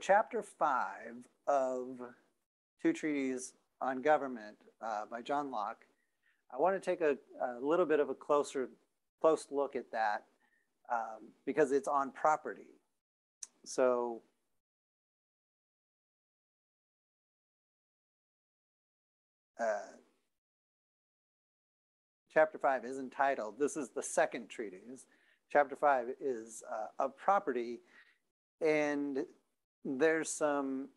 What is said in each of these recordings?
chapter five of Two Treatises on Government uh, by John Locke, I want to take a, a, little bit of a closer, close look at that um, because it's on property. So uh, chapter five is entitled, this is the second treatise. Chapter five is uh, of property and there's some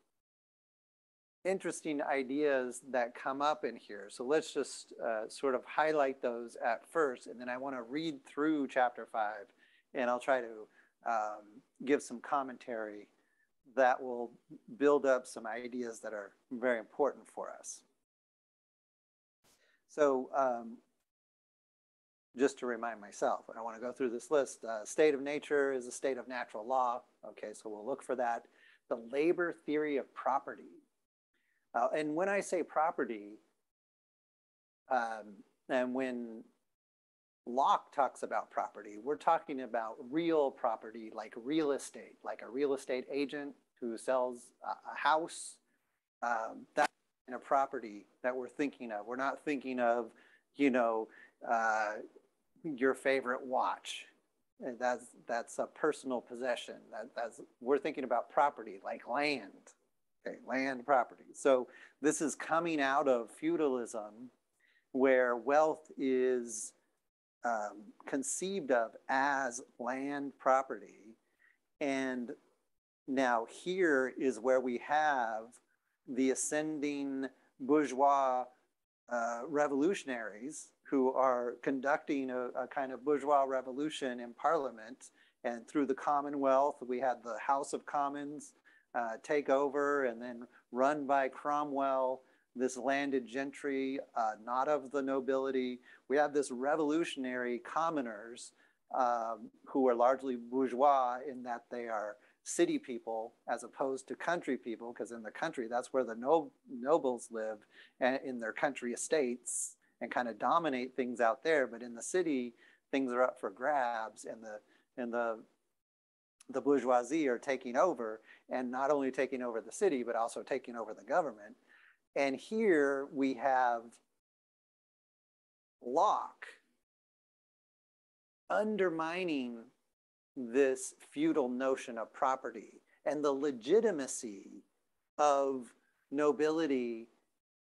interesting ideas that come up in here. So let's just uh, sort of highlight those at first, and then I want to read through chapter five, and I'll try to um, give some commentary that will build up some ideas that are very important for us. So um, just to remind myself, I want to go through this list. Uh, state of nature is a state of natural law. Okay, so we'll look for that. The labor theory of property. Uh, and when I say property, um, and when Locke talks about property, we're talking about real property, like real estate, like a real estate agent who sells a, a house. Um, that kind of property that we're thinking of. We're not thinking of, you know, uh, your favorite watch. And that's that's a personal possession. That, that's we're thinking about property like land, okay, land property. So this is coming out of feudalism, where wealth is um, conceived of as land property, and now here is where we have the ascending bourgeois uh, revolutionaries who are conducting a, a, kind of bourgeois revolution in parliament. And through the Commonwealth, we had the House of Commons uh, take over and then run by Cromwell, this landed gentry, uh, not of the nobility. We have this revolutionary commoners um, who are largely bourgeois in that they are city people as opposed to country people, because in the country, that's where the no, nobles live in their country estates and kind of dominate things out there. But in the city, things are up for grabs and the, and the, the bourgeoisie are taking over and not only taking over the city, but also taking over the government. And here we have Locke undermining this feudal notion of property and the legitimacy of nobility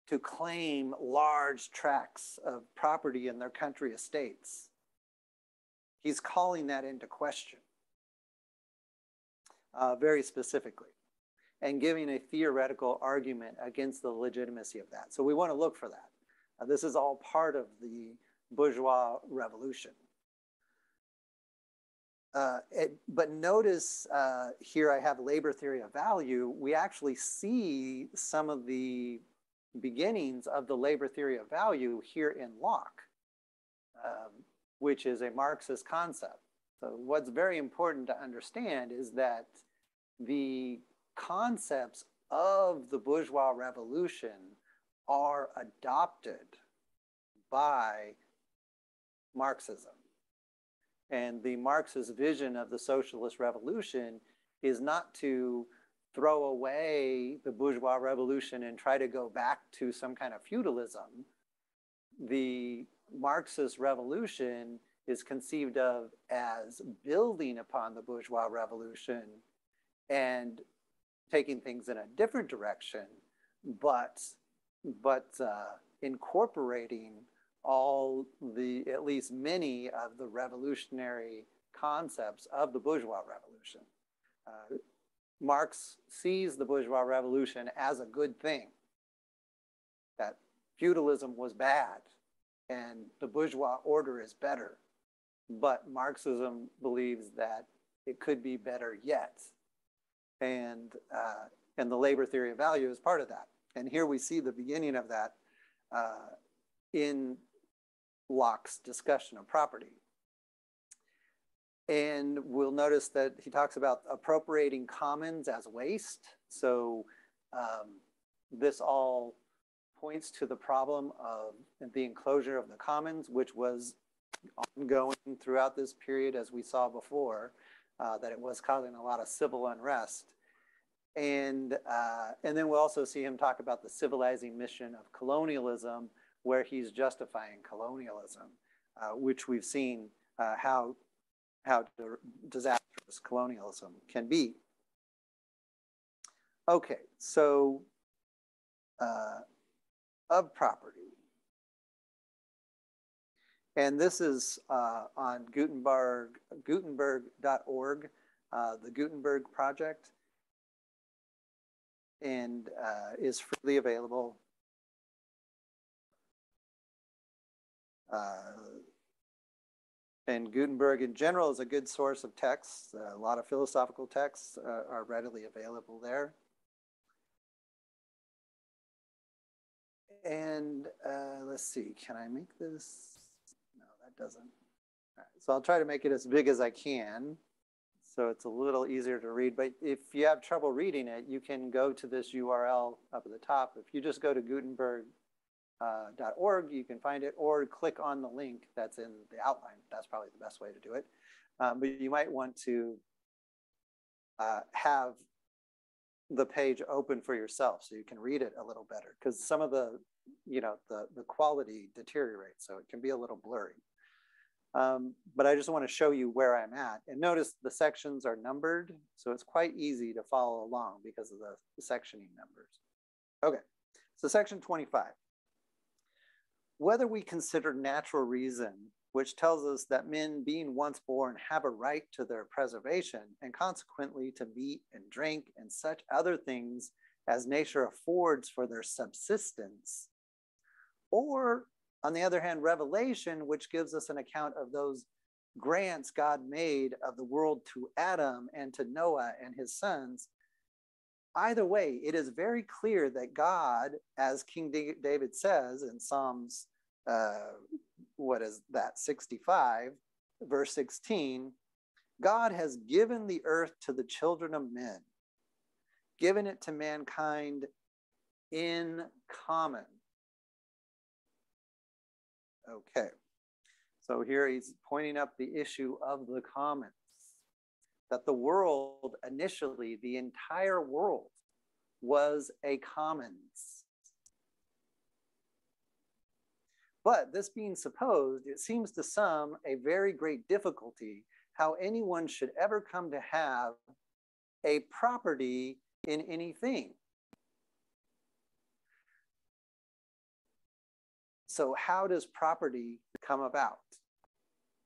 to claim large tracts of property in their country estates. He's calling that into question uh, very specifically and giving a theoretical argument against the legitimacy of that. So we want to look for that. Uh, this is all part of the bourgeois revolution. Uh, it, but notice uh, here I have labor theory of value. We actually see some of the beginnings of the labor theory of value here in Locke, um, which is a Marxist concept. So what's very important to understand is that the concepts of the bourgeois revolution are adopted by Marxism. And the Marxist vision of the socialist revolution is not to throw away the bourgeois revolution and try to go back to some kind of feudalism. The Marxist revolution is conceived of as building upon the bourgeois revolution and taking things in a different direction, but but uh, incorporating all the, at least many of the revolutionary concepts of the bourgeois revolution. Uh, Marx sees the bourgeois revolution as a good thing, that feudalism was bad and the bourgeois order is better. But Marxism believes that it could be better yet. And, uh, and the labor theory of value is part of that. And here we see the beginning of that uh, in Locke's discussion of property. And we'll notice that he talks about appropriating commons as waste. So um, this all points to the problem of the enclosure of the commons, which was ongoing throughout this period, as we saw before, uh, that it was causing a lot of civil unrest. and uh, and then we'll also see him talk about the civilizing mission of colonialism, where he's justifying colonialism, uh, which we've seen uh, how how disastrous colonialism can be. Okay, so uh, of property. And this is uh, on Gutenberg, Gutenberg.org, uh, the Gutenberg Project, and uh, is freely available. And Gutenberg in general is a good source of texts. a lot of philosophical texts uh, are readily available there. And uh, let's see, can I make this? No, that doesn't. so I'll try to make it as big as I can. So it's a little easier to read, but if you have trouble reading it, you can go to this URL up at the top. If you just go to Gutenberg.org, uh, you can find it, or click on the link that's in the outline. That's probably the best way to do it. Um, but you might want to uh, have the page open for yourself so you can read it a little better because some of the you know, the, the quality deteriorates. So it can be a little blurry. Um, but I just want to show you where I'm at. And notice the sections are numbered. So it's quite easy to follow along because of the sectioning numbers. Okay, so section 25. Whether we consider natural reason, which tells us that men being once born have a right to their preservation and consequently to meat and drink and such other things as nature affords for their subsistence, or, on the other hand, Revelation, which gives us an account of those grants God made of the world to Adam and to Noah and his sons. Either way, it is very clear that God, as King David says in Psalms, uh, what is that, 65, verse 16, God has given the earth to the children of men, given it to mankind in common. Okay. So here he's pointing up the issue of the commons. That the world, initially, the entire world, was a commons. But this being supposed, it seems to some a very great difficulty how anyone should ever come to have a property in anything. So how does property come about?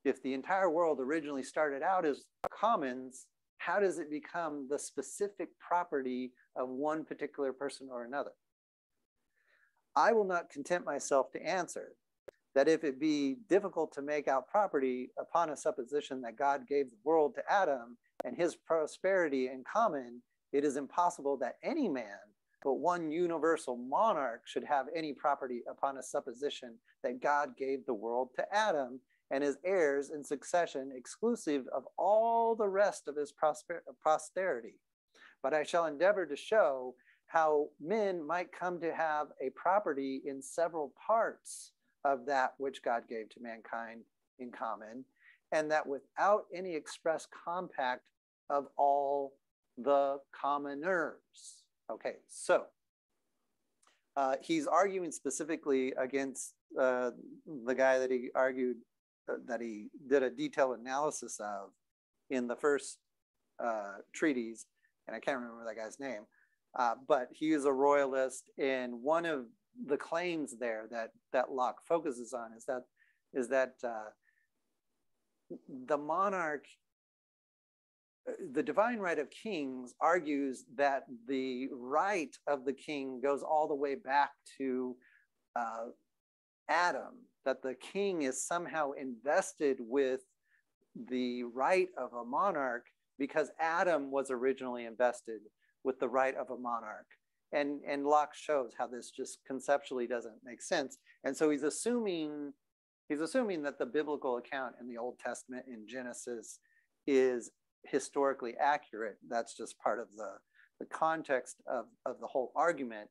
If the entire world originally started out as commons, how does it become the specific property of one particular person or another? I will not content myself to answer that if it be difficult to make out property upon a supposition that God gave the world to Adam and his prosperity in common, it is impossible that any man but one universal monarch should have any property upon a supposition that God gave the world to Adam and his heirs in succession, exclusive of all the rest of his prosper- posterity. But I shall endeavor to show how men might come to have a property in several parts of that which God gave to mankind in common, and that without any express compact of all the commoners. Okay, so uh, he's arguing specifically against uh, the guy that he argued that he did a detailed analysis of in the first uh, treatise, and I can't remember that guy's name, uh, but he is a royalist, and one of the claims there that that Locke focuses on is that is that uh, the monarch the divine right of kings argues that the right of the king goes all the way back to uh, Adam, that the king is somehow invested with the right of a monarch because Adam was originally invested with the right of a monarch. And, and Locke shows how this just conceptually doesn't make sense. And so he's assuming he's assuming that the biblical account in the Old Testament in Genesis is historically accurate. That's just part of the, the context of, of the whole argument.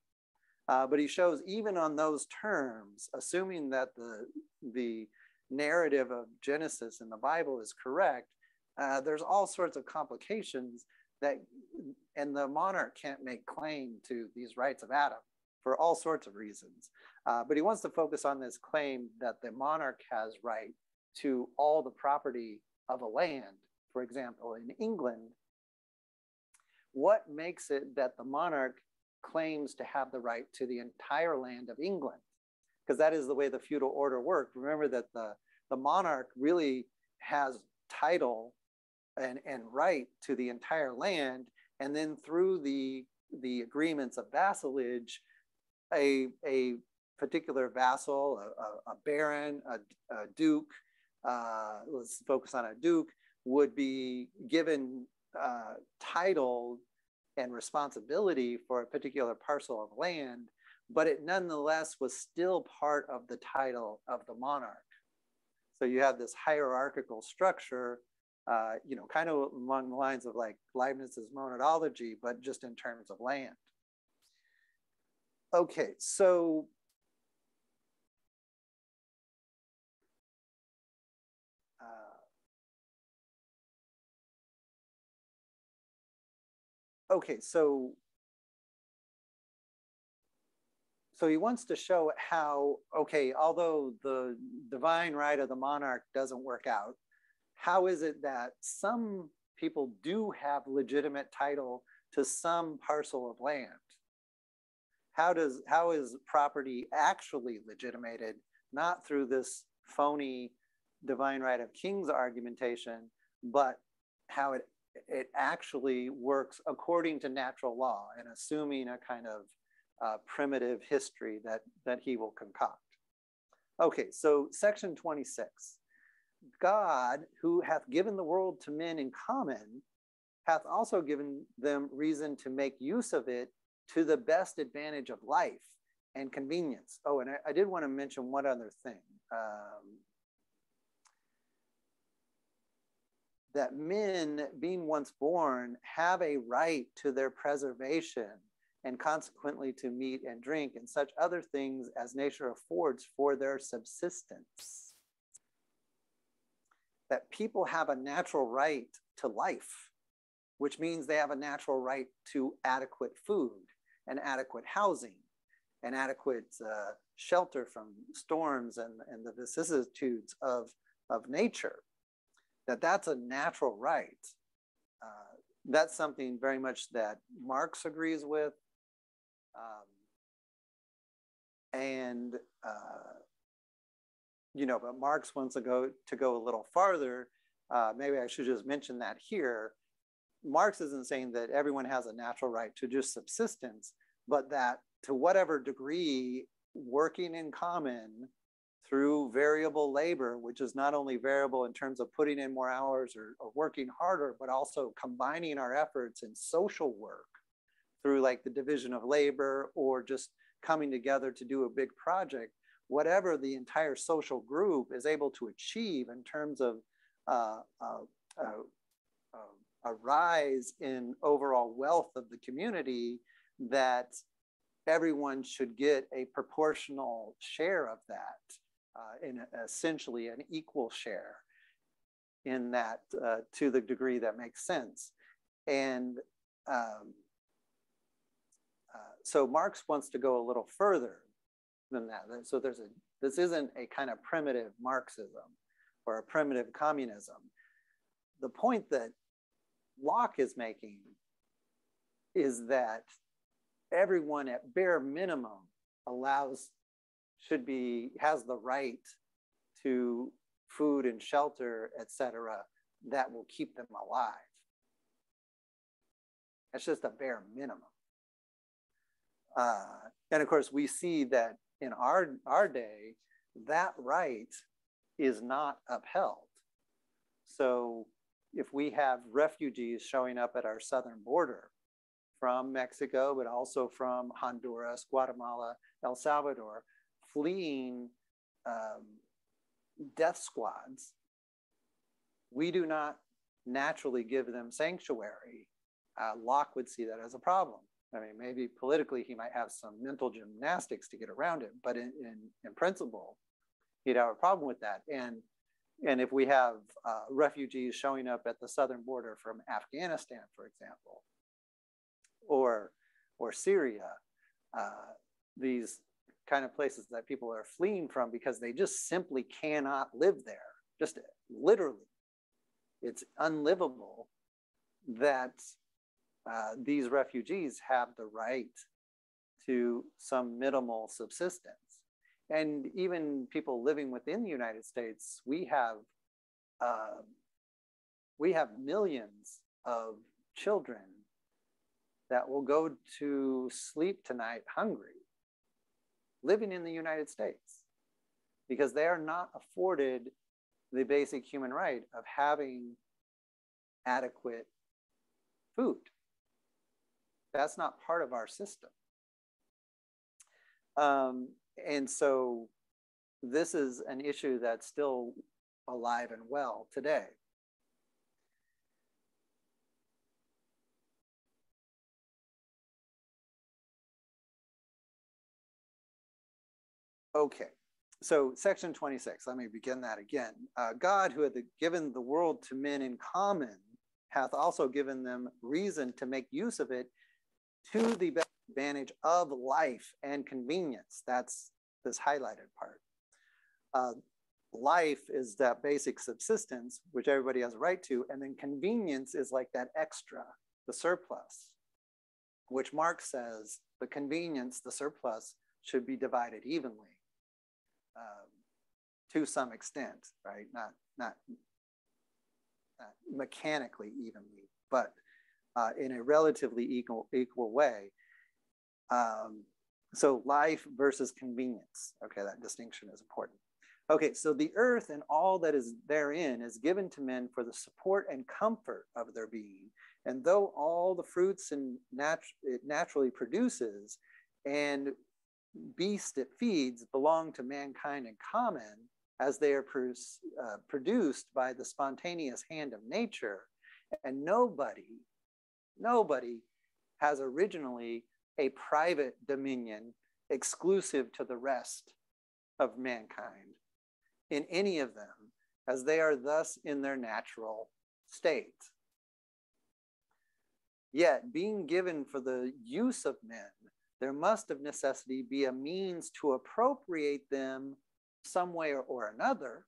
Uh, but he shows even on those terms, assuming that the, the narrative of Genesis in the Bible is correct, uh, there's all sorts of complications that, and the monarch can't make claim to these rights of Adam for all sorts of reasons. Uh, but he wants to focus on this claim that the monarch has right to all the property of a land. For example, in England, what makes it that the monarch claims to have the right to the entire land of England? Because that is the way the feudal order worked. Remember that the, the monarch really has title and, and right to the entire land. And then through the, the agreements of vassalage, a, a particular vassal, a, a, a baron, a, a duke, uh, let's focus on a duke, would be given uh, title and responsibility for a particular parcel of land, but it nonetheless was still part of the title of the monarch. So you have this hierarchical structure, uh, you know, kind of along the lines of like Leibniz's monadology, but just in terms of land. Okay, so okay, so so he wants to show how, okay, although the divine right of the monarch doesn't work out, how is it that some people do have legitimate title to some parcel of land? How does how is property actually legitimated, not through this phony divine right of kings argumentation, but how it it actually works according to natural law and assuming a kind of uh, primitive history that, that he will concoct. Okay, so section 26. God, who hath given the world to men in common, hath also given them reason to make use of it to the best advantage of life and convenience. Oh, and I, I did want to mention one other thing. Um, that men, being once born, have a right to their preservation and consequently to meat and drink and such other things as nature affords for their subsistence. That people have a natural right to life, which means they have a natural right to adequate food and adequate housing and adequate uh, shelter from storms and, and the vicissitudes of, of nature that that's a natural right. Uh, that's something very much that Marx agrees with. Um, and, uh, you know, but Marx wants to go, to go a little farther. Uh, maybe I should just mention that here. Marx isn't saying that everyone has a natural right to just subsistence, but that to whatever degree working in common through variable labor, which is not only variable in terms of putting in more hours or, or, working harder, but also combining our efforts in social work through like the division of labor or just coming together to do a big project, whatever the entire social group is able to achieve in terms of uh, uh, uh, uh a rise in overall wealth of the community, that everyone should get a proportional share of that uh, in essentially an equal share in that uh, to the degree that makes sense. And um, uh, so Marx wants to go a little further than that. So there's a this isn't a kind of primitive Marxism or a primitive communism. The point that Locke is making is that everyone at bare minimum allows should be has the right to food and shelter, etc., that will keep them alive. That's just a bare minimum. Uh, and of course, we see that in our, our day, that right is not upheld. So if we have refugees showing up at our southern border from Mexico, but also from Honduras, Guatemala, El Salvador, fleeing um, death squads, we do not naturally give them sanctuary. Uh, Locke would see that as a problem. I mean, maybe politically he might have some mental gymnastics to get around it, but in, in, in principle, he'd have a problem with that. And and if we have uh, refugees showing up at the southern border from Afghanistan, for example, or or Syria, uh, these kind of places that people are fleeing from because they just simply cannot live there. Just literally, it's unlivable that uh, these refugees have the right to some minimal subsistence. And even people living within the United States, we have uh, we have millions of children that will go to sleep tonight hungry living in the United States because they are not afforded the basic human right of having adequate food. That's not part of our system. Um, and so this is an issue that's still alive and well today. Okay, so section 26, let me begin that again. Uh, God, who had given the world to men in common, hath also given them reason to make use of it to the advantage of life and convenience. That's this highlighted part. Uh, life is that basic subsistence, which everybody has a right to, and then convenience is like that extra, the surplus, which Marx says the convenience, the surplus, should be divided evenly um, to some extent, right? Not, not, not mechanically evenly, but uh, in a relatively equal, equal way. Um, so life versus convenience. Okay, that distinction is important. Okay, so the earth and all that is therein is given to men for the support and comfort of their being. And though all the fruits and nat- it naturally produces and beast it feeds belong to mankind in common as they are uh, produced by the spontaneous hand of nature. And nobody, nobody has originally a private dominion exclusive to the rest of mankind in any of them, as they are thus in their natural state. Yet, being given for the use of men, there must of necessity be a means to appropriate them some way or, or another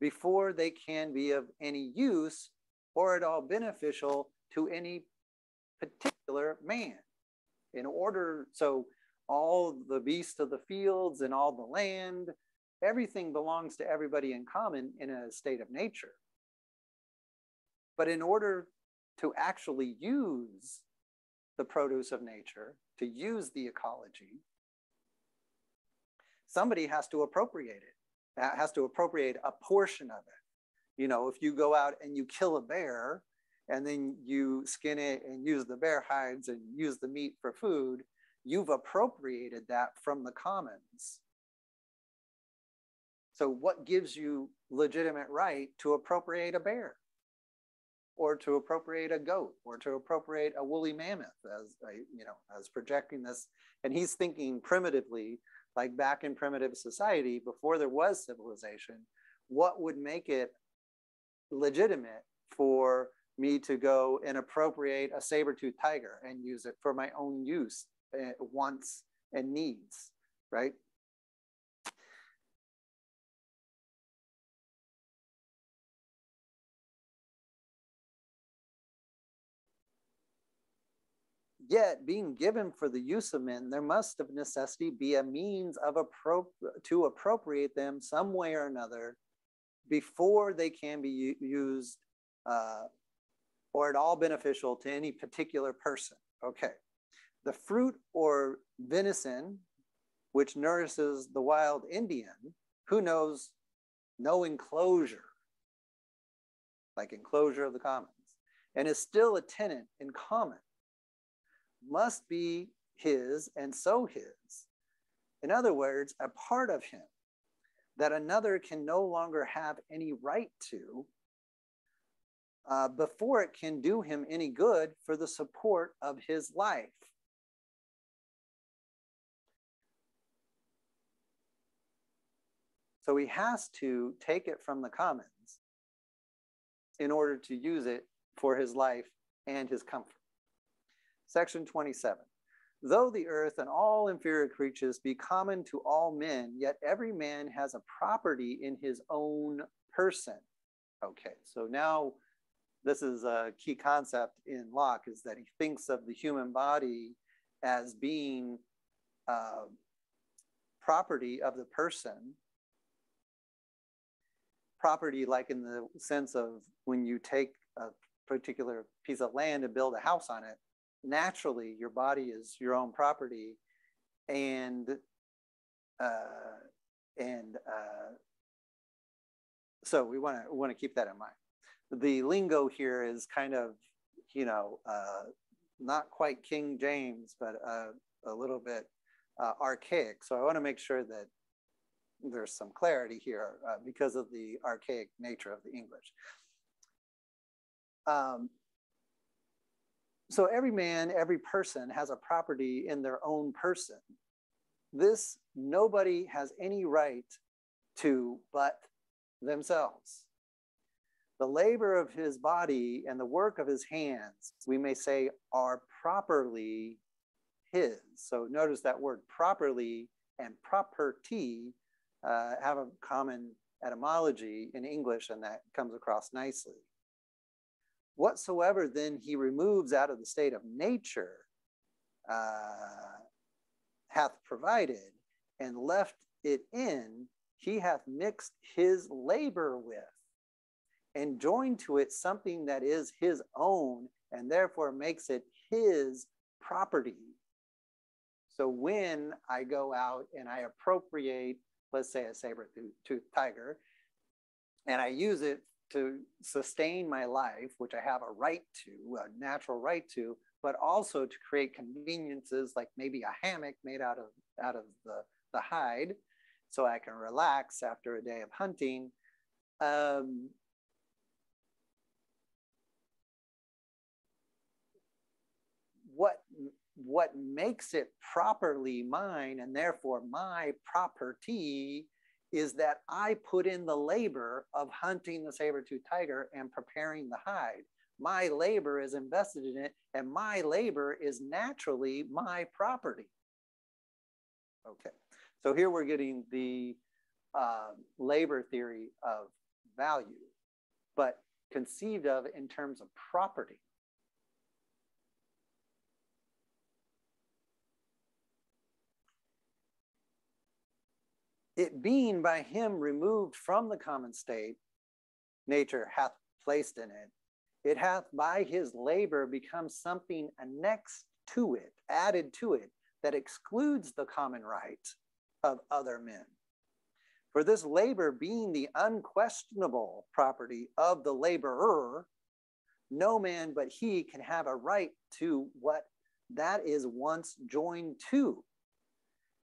before they can be of any use or at all beneficial to any particular man. In order, so all the beasts of the fields and all the land, everything belongs to everybody in common in a state of nature. But in order to actually use the produce of nature, to use the ecology, somebody has to appropriate it. That has to appropriate a portion of it. You know, if you go out and you kill a bear and then you skin it and use the bear hides and use the meat for food, you've appropriated that from the commons. So what gives you legitimate right to appropriate a bear? Or to appropriate a goat or to appropriate a woolly mammoth as a, you know as projecting this. And he's thinking primitively like back in primitive society before there was civilization what would make it legitimate for me to go and appropriate a saber-toothed tiger and use it for my own use uh, wants and needs right Yet, being given for the use of men, there must of necessity be a means of appro- to appropriate them some way or another before they can be used uh, or at all beneficial to any particular person. Okay. The fruit or venison, which nourishes the wild Indian, who knows no enclosure, like enclosure of the commons, and is still a tenant in common must be his and so his. In other words, a part of him that another can no longer have any right to uh, before it can do him any good for the support of his life. So he has to take it from the commons in order to use it for his life and his comfort. Section 27. Though the earth and all inferior creatures be common to all men, yet every man has a property in his own person. Okay, so now this is a key concept in Locke is that he thinks of the human body as being uh, property of the person. Property, like in the sense of when you take a particular piece of land and build a house on it, naturally your body is your own property, and uh, and uh, so we want to want to keep that in mind. The lingo here is kind of, you know, uh, not quite King James, but uh, a little bit uh, archaic. So I want to make sure that there's some clarity here uh, because of the archaic nature of the English. Um, so every man, every person has a property in their own person. This nobody has any right to but themselves. The labor of his body and the work of his hands, we may say, are properly his. So notice that word properly and property uh, have a common etymology in English, and that comes across nicely. Whatsoever then he removes out of the state of nature uh, hath provided and left it in, he hath mixed his labor with and joined to it something that is his own and therefore makes it his property. So when I go out and I appropriate, let's say a saber tooth tiger, and I use it to sustain my life, which I have a right to, a natural right to, but also to create conveniences like maybe a hammock made out of out of the, the hide, so I can relax after a day of hunting. Um, what what makes it properly mine and therefore my property is that I put in the labor of hunting the saber-tooth tiger and preparing the hide. My labor is invested in it, and my labor is naturally my property. Okay, so here we're getting the uh, labor theory of value, but conceived of in terms of property. It being by him removed from the common state, nature hath placed in it, it hath by his labor become something annexed to it, added to it, that excludes the common right of other men. For this labor being the unquestionable property of the laborer, no man but he can have a right to what that is once joined to,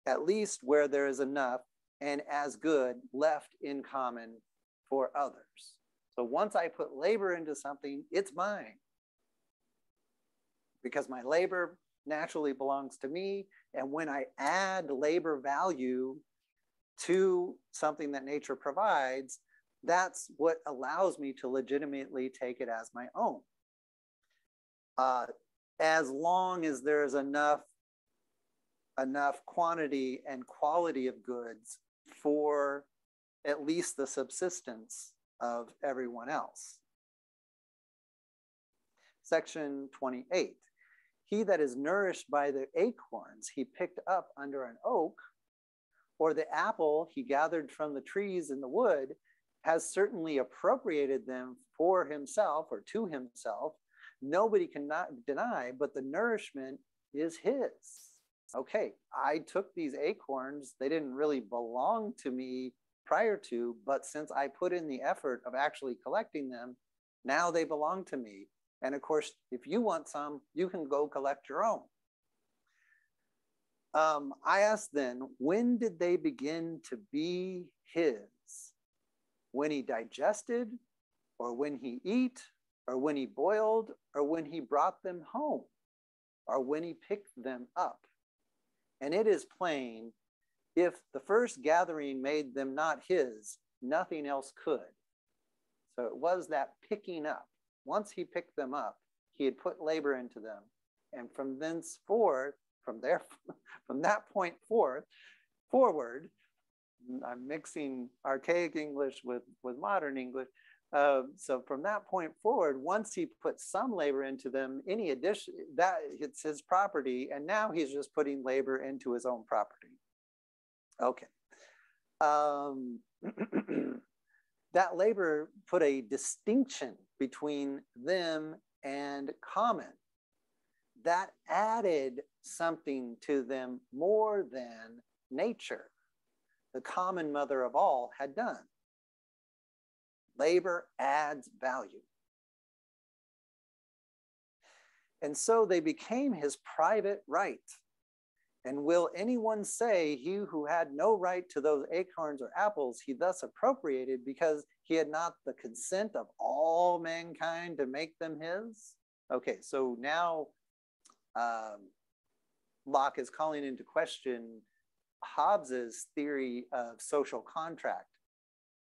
at least where there is enough and as good left in common for others. So once I put labor into something, it's mine. Because my labor naturally belongs to me. And when I add labor value to something that nature provides, that's what allows me to legitimately take it as my own. Uh, as long as there's enough enough quantity and quality of goods for at least the subsistence of everyone else. Section 28. He that is nourished by the acorns he picked up under an oak, or the apple he gathered from the trees in the wood, has certainly appropriated them for himself or to himself. Nobody cannot deny, but the nourishment is his okay, I took these acorns, they didn't really belong to me prior to, but since I put in the effort of actually collecting them, now they belong to me. And of course, if you want some, you can go collect your own. Um, I asked then, when did they begin to be his? When he digested, or when he eat, or when he boiled, or when he brought them home, or when he picked them up? And it is plain If the first gathering made them not his, nothing else could. So it was that picking up. Once he picked them up, he had put labor into them. And from thenceforth, from there, from that point forth, forward, I'm mixing archaic English with, with modern English. Uh, so from that point forward, once he put some labor into them, any addition that it's his property, and now he's just putting labor into his own property. Okay. Um, that labor put a distinction between them and common. That added something to them more than nature, the common mother of all, had done. Labor adds value. And so they became his private right. And will anyone say he who had no right to those acorns or apples he thus appropriated because he had not the consent of all mankind to make them his? Okay, so now um, Locke is calling into question Hobbes's theory of social contract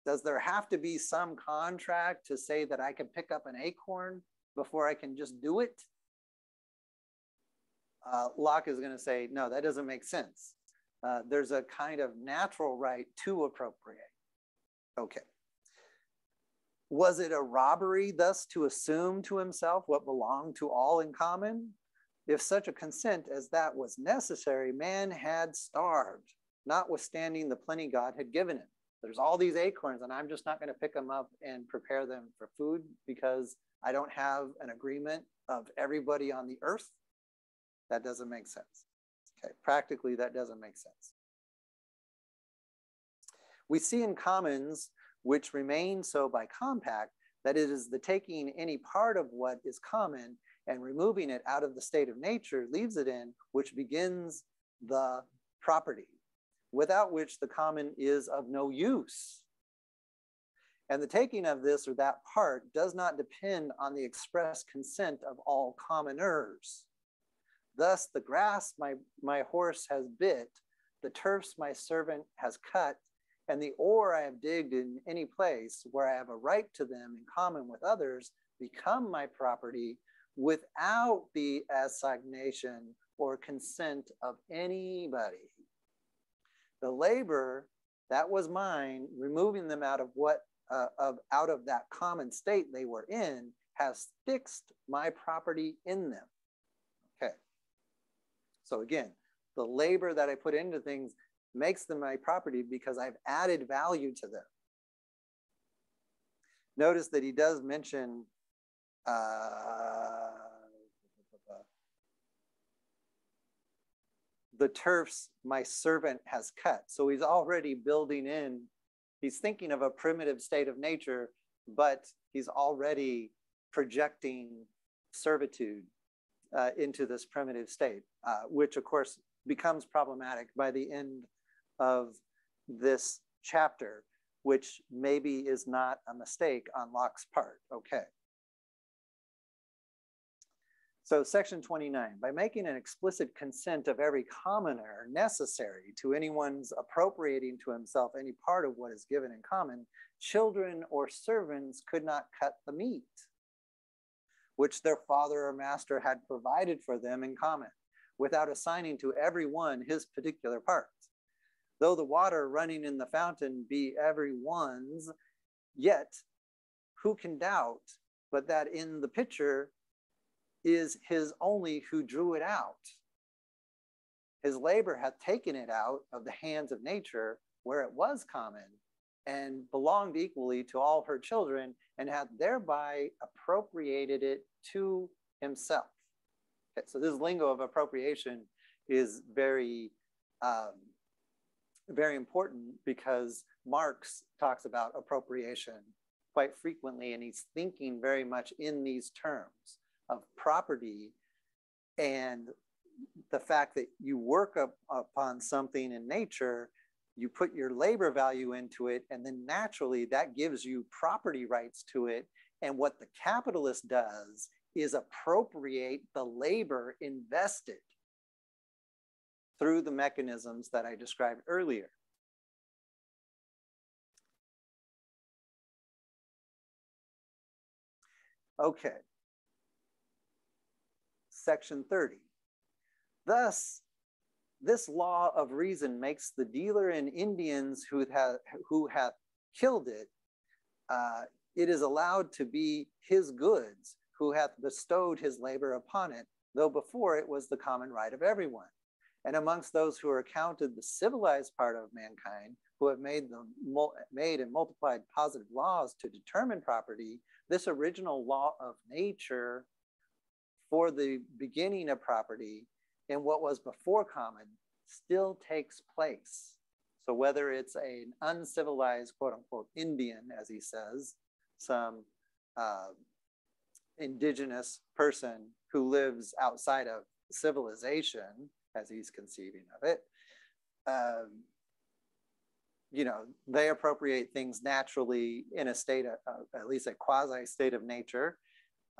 does there have to be some contract to say that I can pick up an acorn before I can just do it? Uh, Locke is going to say, no, that doesn't make sense. Uh, there's a kind of natural right to appropriate. Okay. Was it a robbery thus to assume to himself what belonged to all in common? If such a consent as that was necessary, man had starved, notwithstanding the plenty God had given him there's all these acorns and I'm just not going to pick them up and prepare them for food because I don't have an agreement of everybody on the earth. That doesn't make sense. Okay, practically that doesn't make sense. We see in commons, which remain so by compact, that it is the taking any part of what is common and removing it out of the state of nature leaves it in, which begins the property without which the common is of no use. And the taking of this or that part does not depend on the express consent of all commoners. Thus, the grass my, my horse has bit, the turfs my servant has cut, and the ore I have digged in any place where I have a right to them in common with others become my property without the assignation or consent of anybody the labor that was mine, removing them out of what uh, of out of that common state they were in, has fixed my property in them. Okay. So again, the labor that I put into things makes them my property because I've added value to them. Notice that he does mention uh, the turfs my servant has cut. So he's already building in, he's thinking of a primitive state of nature, but he's already projecting servitude uh, into this primitive state, uh, which of course becomes problematic by the end of this chapter, which maybe is not a mistake on Locke's part. Okay. So section 29, by making an explicit consent of every commoner necessary to anyone's appropriating to himself any part of what is given in common, children or servants could not cut the meat, which their father or master had provided for them in common, without assigning to every one his particular parts. Though the water running in the fountain be every one's, yet who can doubt but that in the pitcher is his only who drew it out. His labor hath taken it out of the hands of nature where it was common and belonged equally to all her children and hath thereby appropriated it to himself. Okay, so this lingo of appropriation is very, um, very important because Marx talks about appropriation quite frequently and he's thinking very much in these terms of property and the fact that you work up upon something in nature you put your labor value into it and then naturally that gives you property rights to it and what the capitalist does is appropriate the labor invested through the mechanisms that I described earlier. Okay. Section 30. Thus, this law of reason makes the dealer in Indians who have, who have killed it, uh, it is allowed to be his goods who hath bestowed his labor upon it, though before it was the common right of everyone. And amongst those who are counted the civilized part of mankind, who have made the made and multiplied positive laws to determine property, this original law of nature for the beginning of property and what was before common still takes place. So whether it's an uncivilized, quote unquote, Indian, as he says, some uh, indigenous person who lives outside of civilization, as he's conceiving of it, um, you know, they appropriate things naturally in a state of, uh, at least a quasi state of nature.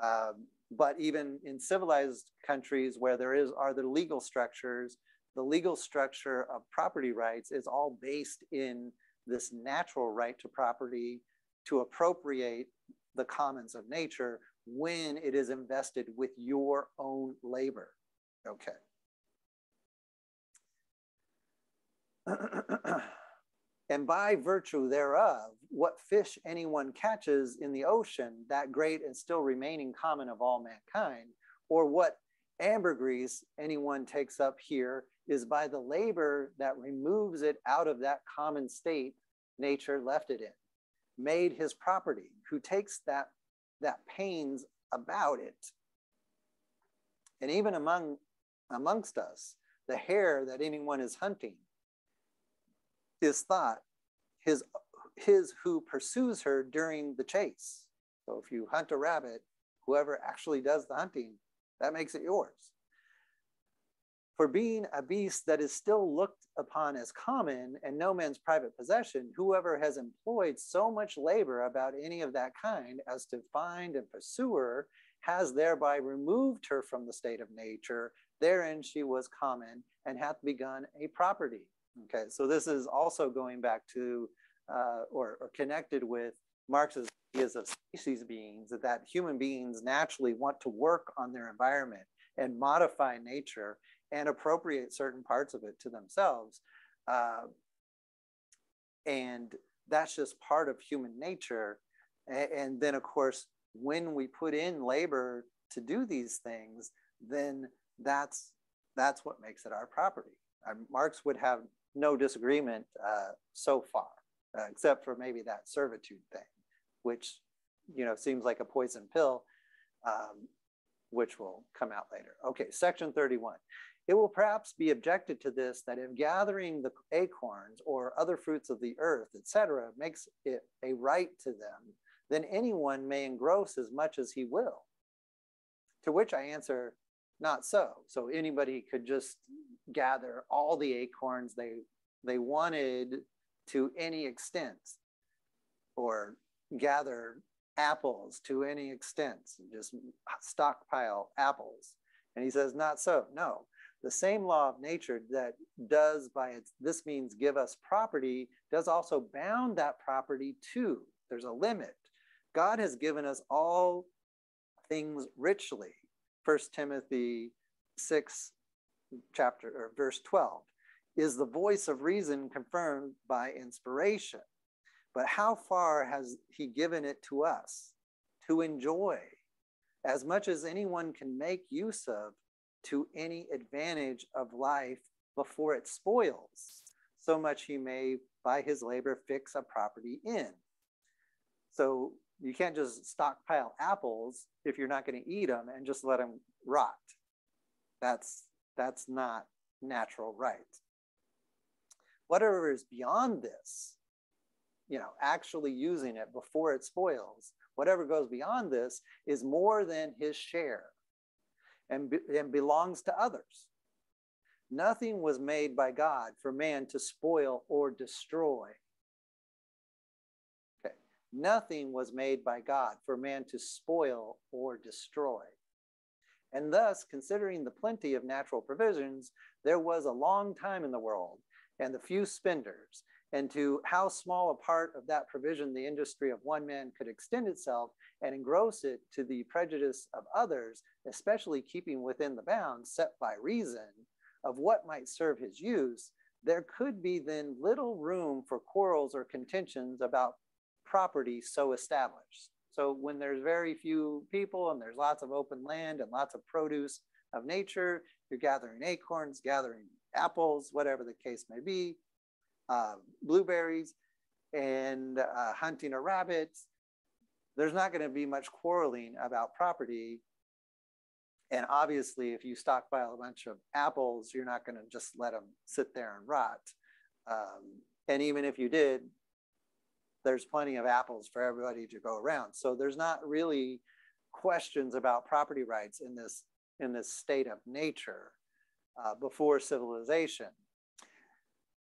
Um, but even in civilized countries where there is are the legal structures, the legal structure of property rights is all based in this natural right to property to appropriate the commons of nature when it is invested with your own labor. Okay. and by virtue thereof, what fish anyone catches in the ocean, that great and still remaining common of all mankind, or what ambergris anyone takes up here, is by the labor that removes it out of that common state nature left it in, made his property, who takes that, that pains about it. And even among amongst us, the hare that anyone is hunting, is thought his his who pursues her during the chase. So if you hunt a rabbit, whoever actually does the hunting, that makes it yours. For being a beast that is still looked upon as common and no man's private possession, whoever has employed so much labor about any of that kind as to find and pursue her has thereby removed her from the state of nature. Therein she was common and hath begun a property. Okay, so this is also going back to uh, or, or, connected with Marx's ideas of species beings, that, that human beings naturally want to work on their environment and modify nature and appropriate certain parts of it to themselves. Uh, and that's just part of human nature. And, and then, of course, when we put in labor to do these things, then that's that's what makes it our property. Marx would have no disagreement uh, so far, uh, except for maybe that servitude thing, which you know seems like a poison pill, um, which will come out later. Okay, section 31. It will perhaps be objected to this that if gathering the acorns or other fruits of the earth, etc., makes it a right to them, then anyone may engross as much as he will. To which I answer, not so. So anybody could just gather all the acorns they they wanted to any extent, or gather apples to any extent, just stockpile apples. And he says, not so. No, the same law of nature that does by its this means give us property does also bound that property too. There's a limit. God has given us all things richly. First Timothy 6, chapter or verse 12, is the voice of reason confirmed by inspiration. But how far has he given it to us to enjoy as much as anyone can make use of to any advantage of life before it spoils? So much he may by his labor fix a property in. So you can't just stockpile apples if you're not going to eat them and just let them rot. That's that's not natural right. Whatever is beyond this, you know, actually using it before it spoils, whatever goes beyond this is more than his share and, be, and belongs to others. Nothing was made by God for man to spoil or destroy. Nothing was made by God for man to spoil or destroy. And thus, considering the plenty of natural provisions, there was a long time in the world and the few spenders, and to how small a part of that provision the industry of one man could extend itself and engross it to the prejudice of others, especially keeping within the bounds set by reason of what might serve his use, there could be then little room for quarrels or contentions about property so established. So when there's very few people and there's lots of open land and lots of produce of nature, you're gathering acorns, gathering apples, whatever the case may be, uh, blueberries, and uh, hunting a rabbit. There's not going to be much quarreling about property. And obviously, if you stockpile a bunch of apples, you're not going to just let them sit there and rot. Um, and even if you did, there's plenty of apples for everybody to go around. So there's not really questions about property rights in this in this state of nature uh, before civilization.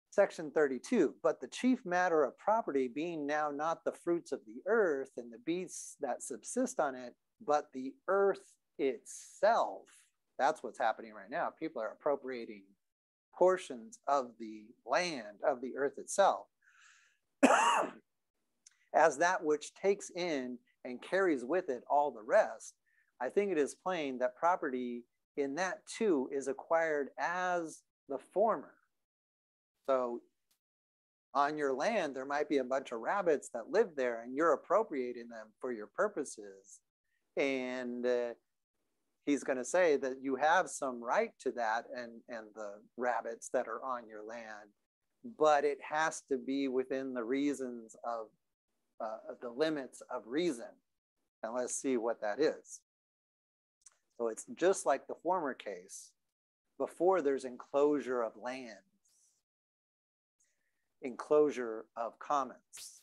Section 32, but the chief matter of property being now not the fruits of the earth and the beasts that subsist on it, but the earth itself. That's what's happening right now. People are appropriating portions of the land, of the earth itself. as that which takes in and carries with it all the rest, I think it is plain that property in that too is acquired as the former. So on your land, there might be a bunch of rabbits that live there and you're appropriating them for your purposes. And uh, he's going to say that you have some right to that and, and the rabbits that are on your land, but it has to be within the reasons of uh, the limits of reason. And let's see what that is. So it's just like the former case, before there's enclosure of lands, enclosure of commons.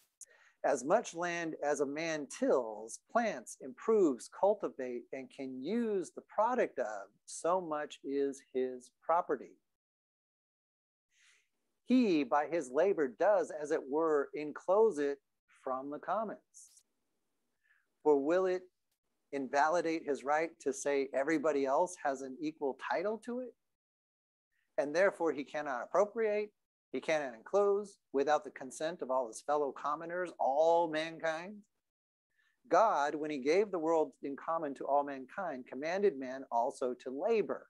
As much land as a man tills, plants, improves, cultivate, and can use the product of, so much is his property. He, by his labor, does, as it were, enclose it from the commons? Or will it invalidate his right to say everybody else has an equal title to it? And therefore, he cannot appropriate, he cannot enclose without the consent of all his fellow commoners, all mankind. God, when he gave the world in common to all mankind, commanded man also to labor.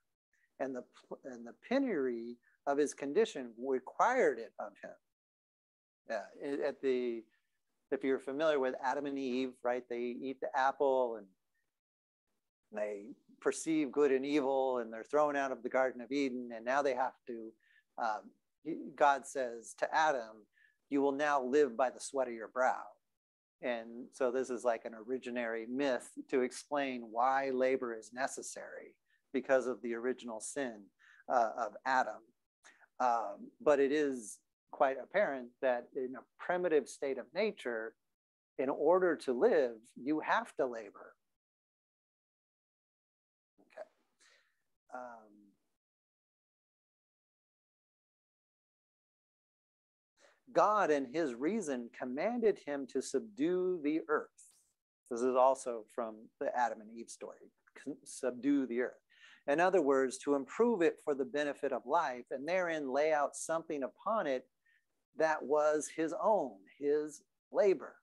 And the, and the penury of his condition required it of him. Uh, yeah, at the if you're familiar with Adam and Eve, right, they eat the apple and they perceive good and evil and they're thrown out of the Garden of Eden. And now they have to, um, God says to Adam, you will now live by the sweat of your brow. And so this is like an originary myth to explain why labor is necessary because of the original sin uh, of Adam. Um, but it is quite apparent that in a primitive state of nature, in order to live, you have to labor. Okay. Um, God and his reason commanded him to subdue the earth. This is also from the Adam and Eve story subdue the earth. In other words, to improve it for the benefit of life, and therein lay out something upon it that was his own, his labor.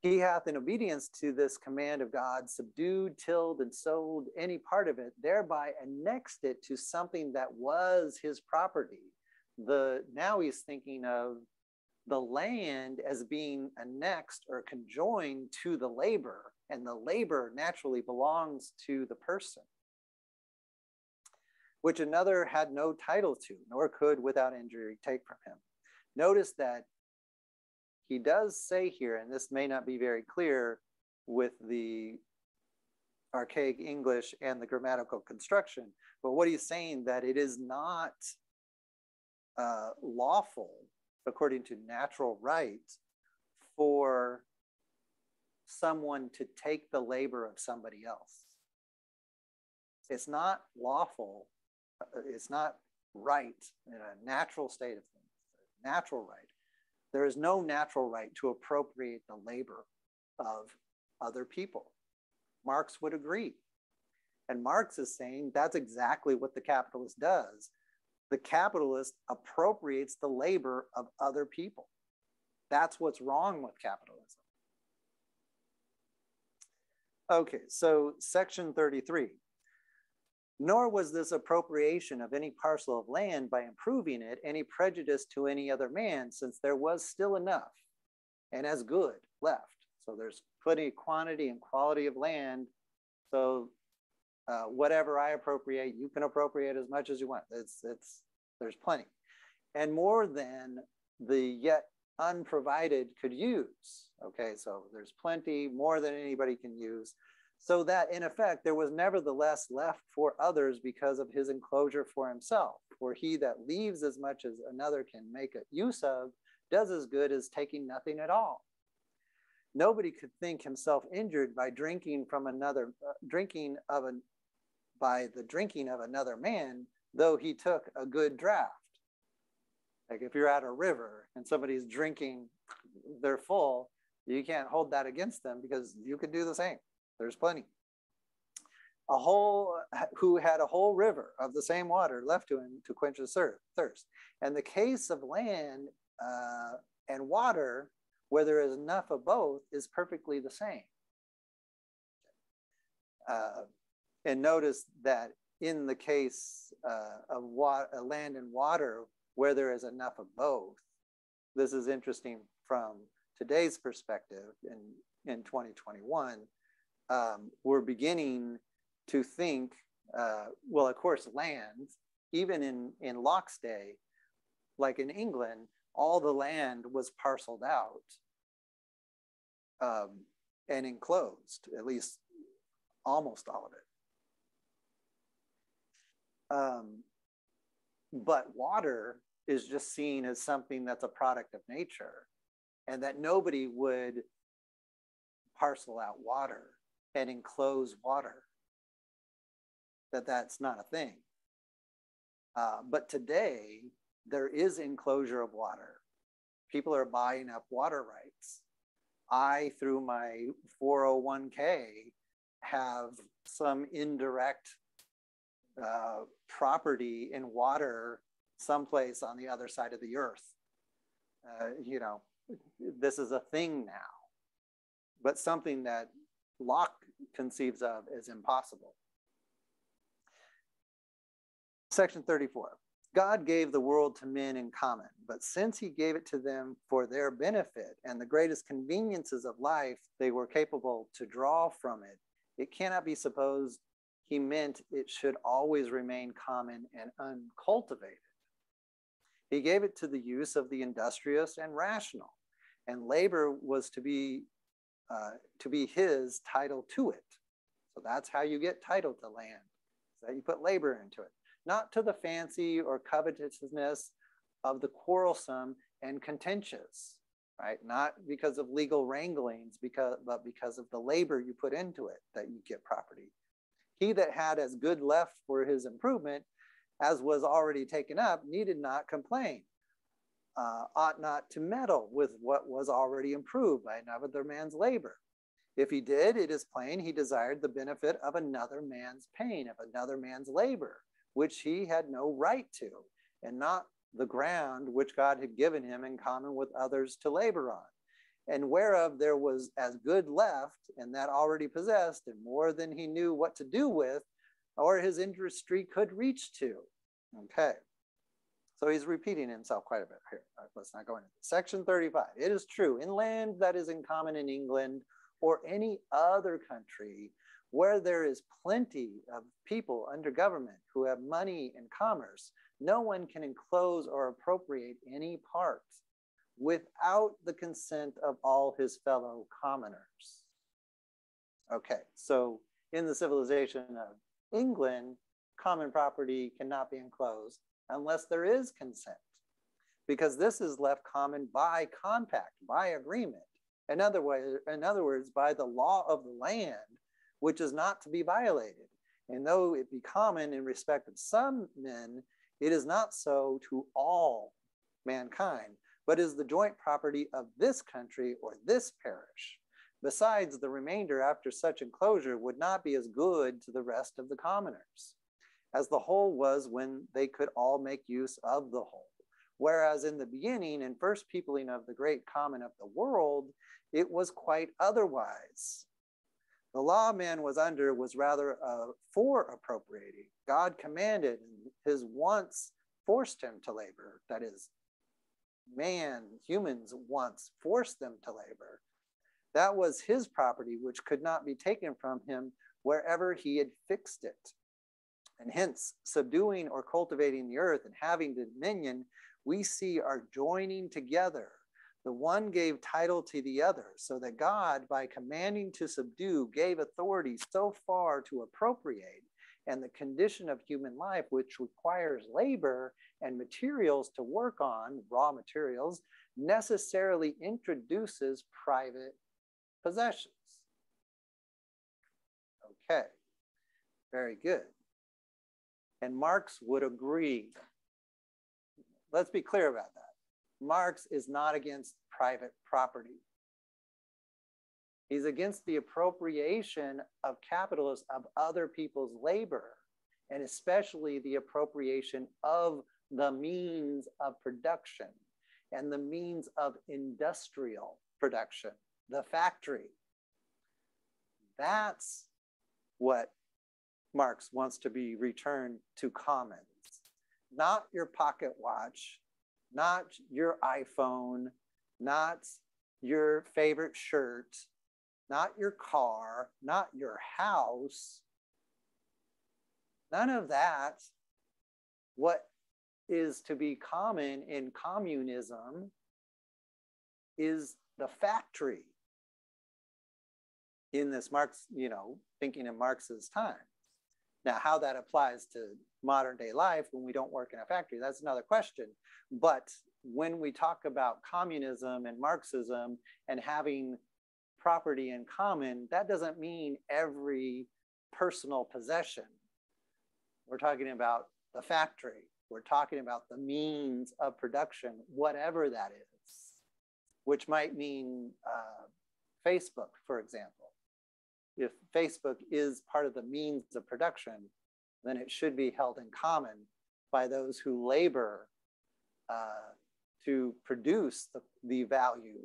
He hath, in obedience to this command of God, subdued, tilled, and sold any part of it, thereby annexed it to something that was his property. The now he's thinking of the land as being annexed or conjoined to the labor, and the labor naturally belongs to the person which another had no title to, nor could without injury take from him. Notice that he does say here, and this may not be very clear with the archaic English and the grammatical construction, but what he's saying that it is not uh, lawful according to natural right for someone to take the labor of somebody else. It's not lawful it's not right in a natural state of things, natural right. There is no natural right to appropriate the labor of other people. Marx would agree. And Marx is saying that's exactly what the capitalist does. The capitalist appropriates the labor of other people. That's what's wrong with capitalism. Okay, so section 33. Nor was this appropriation of any parcel of land by improving it any prejudice to any other man, since there was still enough and as good left. So there's plenty of quantity and quality of land. So uh, whatever I appropriate, you can appropriate as much as you want. It's, it's, there's plenty. And more than the yet unprovided could use. Okay, so there's plenty, more than anybody can use. So that in effect, there was nevertheless left for others because of his enclosure for himself. For he that leaves as much as another can make use of does as good as taking nothing at all. Nobody could think himself injured by drinking from another, uh, drinking of an, by the drinking of another man, though he took a good draft. Like if you're at a river and somebody's drinking, they're full, you can't hold that against them because you could do the same. There's plenty. A whole, who had a whole river of the same water left to him to quench his thirst. And the case of land uh, and water, where there is enough of both, is perfectly the same. Uh, and notice that in the case uh, of uh, land and water, where there is enough of both, this is interesting from today's perspective in, in 2021 um, we're beginning to think, uh, well, of course, land, even in, in Locke's day, like in England, all the land was parceled out um, and enclosed, at least almost all of it. Um, but water is just seen as something that's a product of nature and that nobody would parcel out water and enclose water, that that's not a thing. Uh, but today, there is enclosure of water. People are buying up water rights. I, through my 401k, have some indirect uh, property in water someplace on the other side of the earth. Uh, you know, this is a thing now, but something that Locke conceives of as impossible. Section 34. God gave the world to men in common, but since he gave it to them for their benefit and the greatest conveniences of life they were capable to draw from it, it cannot be supposed he meant it should always remain common and uncultivated. He gave it to the use of the industrious and rational, and labor was to be uh, to be his title to it. So that's how you get title to land, so that you put labor into it, not to the fancy or covetousness of the quarrelsome and contentious, right? Not because of legal wranglings, because, but because of the labor you put into it that you get property. He that had as good left for his improvement as was already taken up needed not complain uh, ought not to meddle with what was already improved by another man's labor. If he did, it is plain he desired the benefit of another man's pain, of another man's labor, which he had no right to, and not the ground which God had given him in common with others to labor on, and whereof there was as good left, and that already possessed, and more than he knew what to do with, or his industry could reach to. Okay. So he's repeating himself quite a bit here. Let's not go into this. Section 35. It is true, in land that is in common in England or any other country where there is plenty of people under government who have money and commerce, no one can enclose or appropriate any part without the consent of all his fellow commoners. Okay, so in the civilization of England, common property cannot be enclosed unless there is consent, because this is left common by compact, by agreement. In other, way, in other words, by the law of the land, which is not to be violated. And though it be common in respect of some men, it is not so to all mankind, but is the joint property of this country or this parish. Besides, the remainder after such enclosure would not be as good to the rest of the commoners, as the whole was when they could all make use of the whole. Whereas in the beginning and first peopling of the great common of the world, it was quite otherwise. The law man was under was rather uh, for appropriating. God commanded, and his wants forced him to labor. That is, man, humans once forced them to labor. That was his property, which could not be taken from him wherever he had fixed it. And hence, subduing or cultivating the earth and having dominion, we see are joining together. The one gave title to the other, so that God, by commanding to subdue, gave authority so far to appropriate. And the condition of human life, which requires labor and materials to work on, raw materials, necessarily introduces private possessions. Okay, very good. And Marx would agree. Let's be clear about that. Marx is not against private property. He's against the appropriation of capitalists of other people's labor, and especially the appropriation of the means of production and the means of industrial production the factory. That's what Marx wants to be returned to commons, not your pocket watch, not your iPhone, not your favorite shirt, not your car, not your house. None of that. What is to be common in communism is the factory in this Marx, you know, thinking in Marx's time. Now, how that applies to modern day life when we don't work in a factory, that's another question. But when we talk about communism and Marxism and having property in common, that doesn't mean every personal possession. We're talking about the factory. We're talking about the means of production, whatever that is, which might mean uh, Facebook, for example if Facebook is part of the means of production, then it should be held in common by those who labor uh, to produce the, the value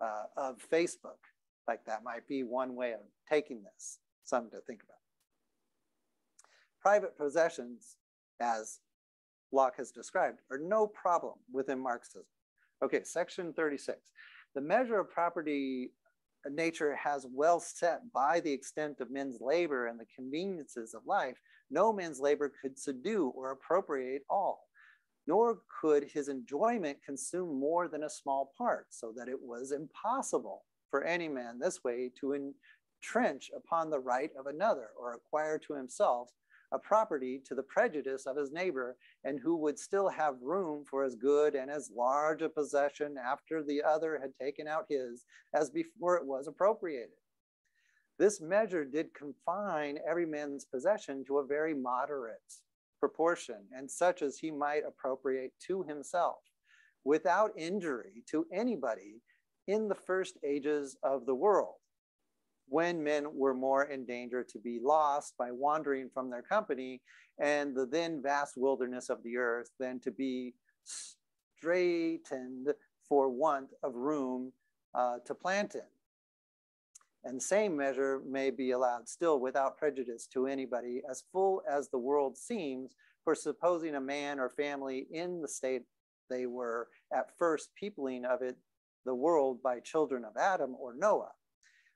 uh, of Facebook. Like that might be one way of taking this, something to think about. Private possessions, as Locke has described, are no problem within Marxism. Okay, section 36. The measure of property nature has well set by the extent of men's labor and the conveniences of life, no man's labor could subdue or appropriate all, nor could his enjoyment consume more than a small part, so that it was impossible for any man this way to entrench upon the right of another or acquire to himself a property to the prejudice of his neighbor, and who would still have room for as good and as large a possession after the other had taken out his as before it was appropriated. This measure did confine every man's possession to a very moderate proportion, and such as he might appropriate to himself, without injury to anybody in the first ages of the world when men were more in danger to be lost by wandering from their company and the then vast wilderness of the earth than to be straitened for want of room uh, to plant in. And same measure may be allowed still without prejudice to anybody, as full as the world seems, for supposing a man or family in the state they were at first peopling of it, the world by children of Adam or Noah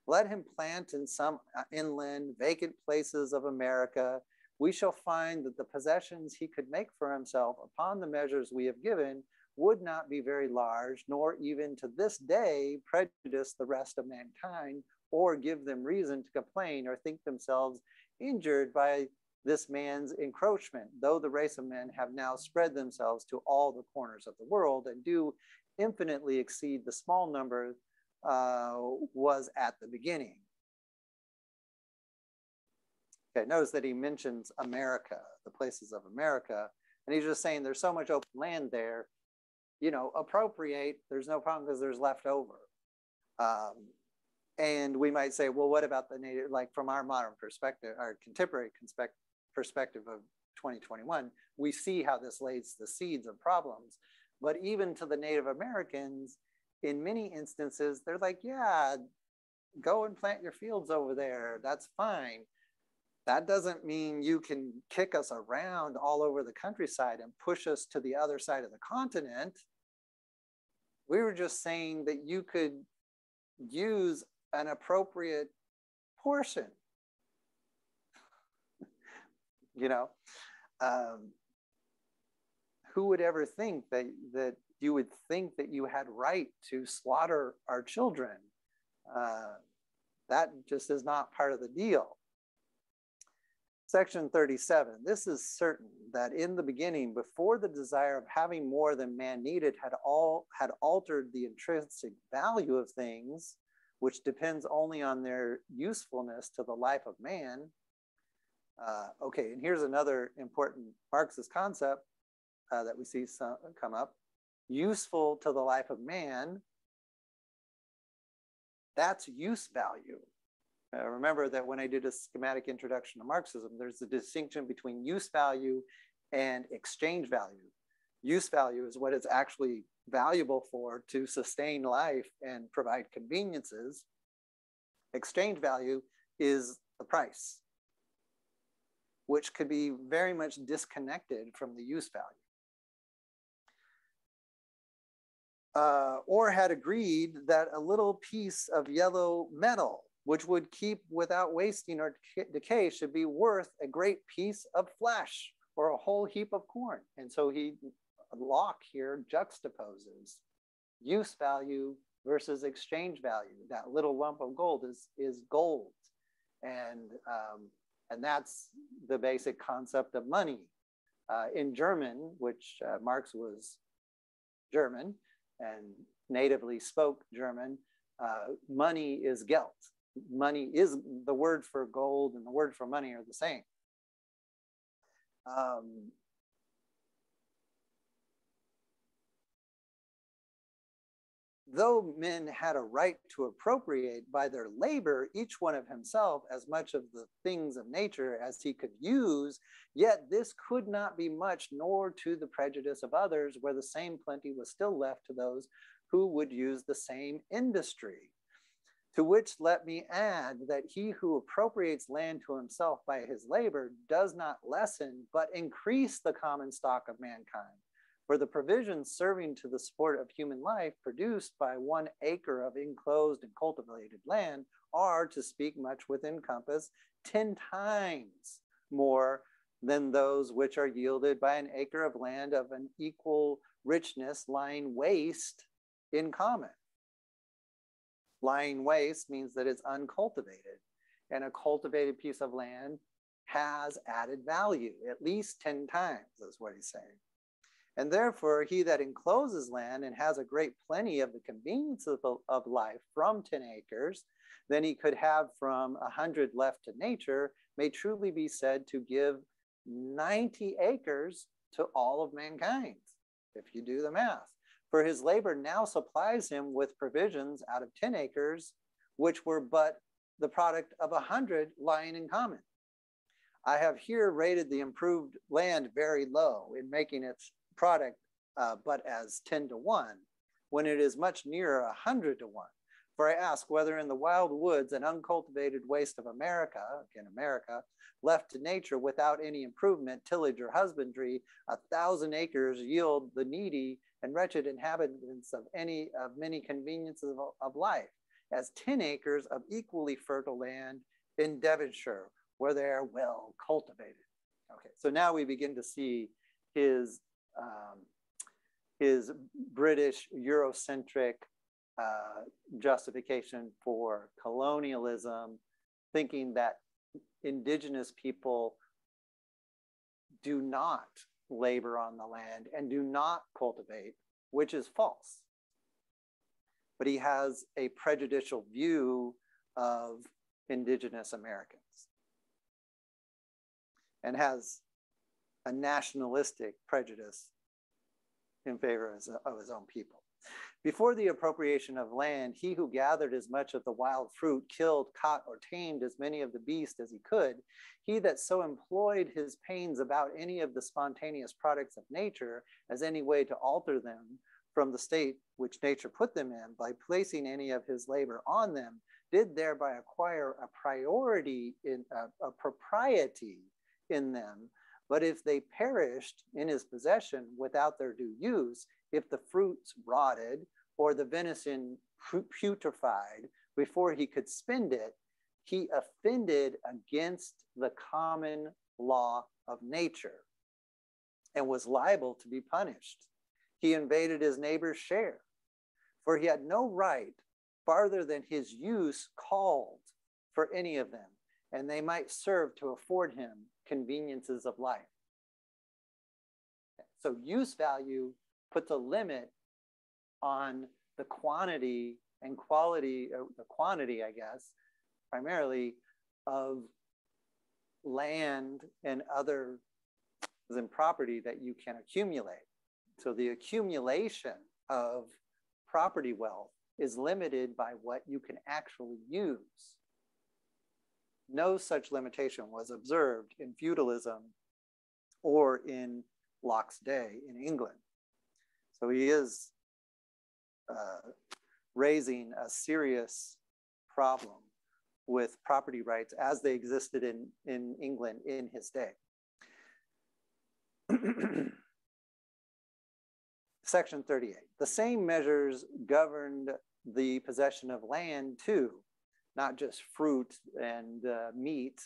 let him plant in some uh, inland, vacant places of America. We shall find that the possessions he could make for himself upon the measures we have given would not be very large, nor even to this day prejudice the rest of mankind or give them reason to complain or think themselves injured by this man's encroachment, though the race of men have now spread themselves to all the corners of the world and do infinitely exceed the small number uh, was at the beginning. Okay, notice that he mentions America, the places of America, and he's just saying there's so much open land there, you know, appropriate, there's no problem because there's left over. Um, and we might say, well, what about the native, like from our modern perspective, our contemporary perspective of 2021, we see how this lays the seeds of problems. But even to the Native Americans, in many instances, they're like, yeah, go and plant your fields over there. That's fine. That doesn't mean you can kick us around all over the countryside and push us to the other side of the continent. We were just saying that you could use an appropriate portion. you know, um, who would ever think that that you would think that you had right to slaughter our children? Uh, that just is not part of the deal. Section 37, this is certain that in the beginning, before the desire of having more than man needed had all had altered the intrinsic value of things, which depends only on their usefulness to the life of man. Uh, okay, and here's another important Marxist concept uh, that we see some, come up. Useful to the life of man, that's use value. Uh, remember that when I did a schematic introduction to Marxism, there's a distinction between use value and exchange value. Use value is what it's actually valuable for to sustain life and provide conveniences. Exchange value is the price, which could be very much disconnected from the use value. Uh, or had agreed that a little piece of yellow metal which would keep without wasting or decay should be worth a great piece of flesh or a whole heap of corn. And so he, Locke here juxtaposes use value versus exchange value. That little lump of gold is, is gold. And, um, and that's the basic concept of money. Uh, in German, which uh, Marx was German and natively spoke German, uh, money is Geld money is the word for gold and the word for money are the same. Um, though men had a right to appropriate by their labor each one of himself as much of the things of nature as he could use, yet this could not be much, nor to the prejudice of others, where the same plenty was still left to those who would use the same industry. To which let me add that he who appropriates land to himself by his labor does not lessen, but increase the common stock of mankind. For the provisions serving to the support of human life produced by one acre of enclosed and cultivated land are, to speak much within compass, 10 times more than those which are yielded by an acre of land of an equal richness lying waste in common. Lying waste means that it's uncultivated. And a cultivated piece of land has added value, at least 10 times, is what he's saying. And therefore, he that encloses land and has a great plenty of the convenience of, of life from 10 acres, than he could have from a 100 left to nature, may truly be said to give 90 acres to all of mankind, if you do the math for his labor now supplies him with provisions out of 10 acres, which were but the product of a 100 lying in common. I have here rated the improved land very low in making its product uh, but as 10 to 1, when it is much nearer 100 to 1. For I ask whether in the wild woods and uncultivated waste of America, again, America, left to nature without any improvement, tillage, or husbandry, a thousand acres yield the needy and wretched inhabitants of any of many conveniences of, of life, as 10 acres of equally fertile land in Devonshire, where they are well cultivated. Okay, so now we begin to see his um, his British Eurocentric uh, justification for colonialism, thinking that indigenous people do not labor on the land and do not cultivate, which is false. But he has a prejudicial view of indigenous Americans and has a nationalistic prejudice in favor of his own people. Before the appropriation of land, he who gathered as much of the wild fruit, killed, caught, or tamed as many of the beasts as he could, he that so employed his pains about any of the spontaneous products of nature as any way to alter them from the state which nature put them in by placing any of his labor on them, did thereby acquire a priority in a, a propriety in them. But if they perished in his possession without their due use, if the fruits rotted, or the venison putrefied before he could spend it, he offended against the common law of nature and was liable to be punished. He invaded his neighbor's share, for he had no right farther than his use called for any of them, and they might serve to afford him conveniences of life. So, use value puts a limit on the quantity and quality, uh, the quantity, I guess, primarily of land and other than property that you can accumulate. So the accumulation of property wealth is limited by what you can actually use. No such limitation was observed in feudalism or in Locke's day in England. So he is uh, raising a serious problem with property rights as they existed in, in England in his day. Section 38. The same measures governed the possession of land too, not just fruit and uh, meat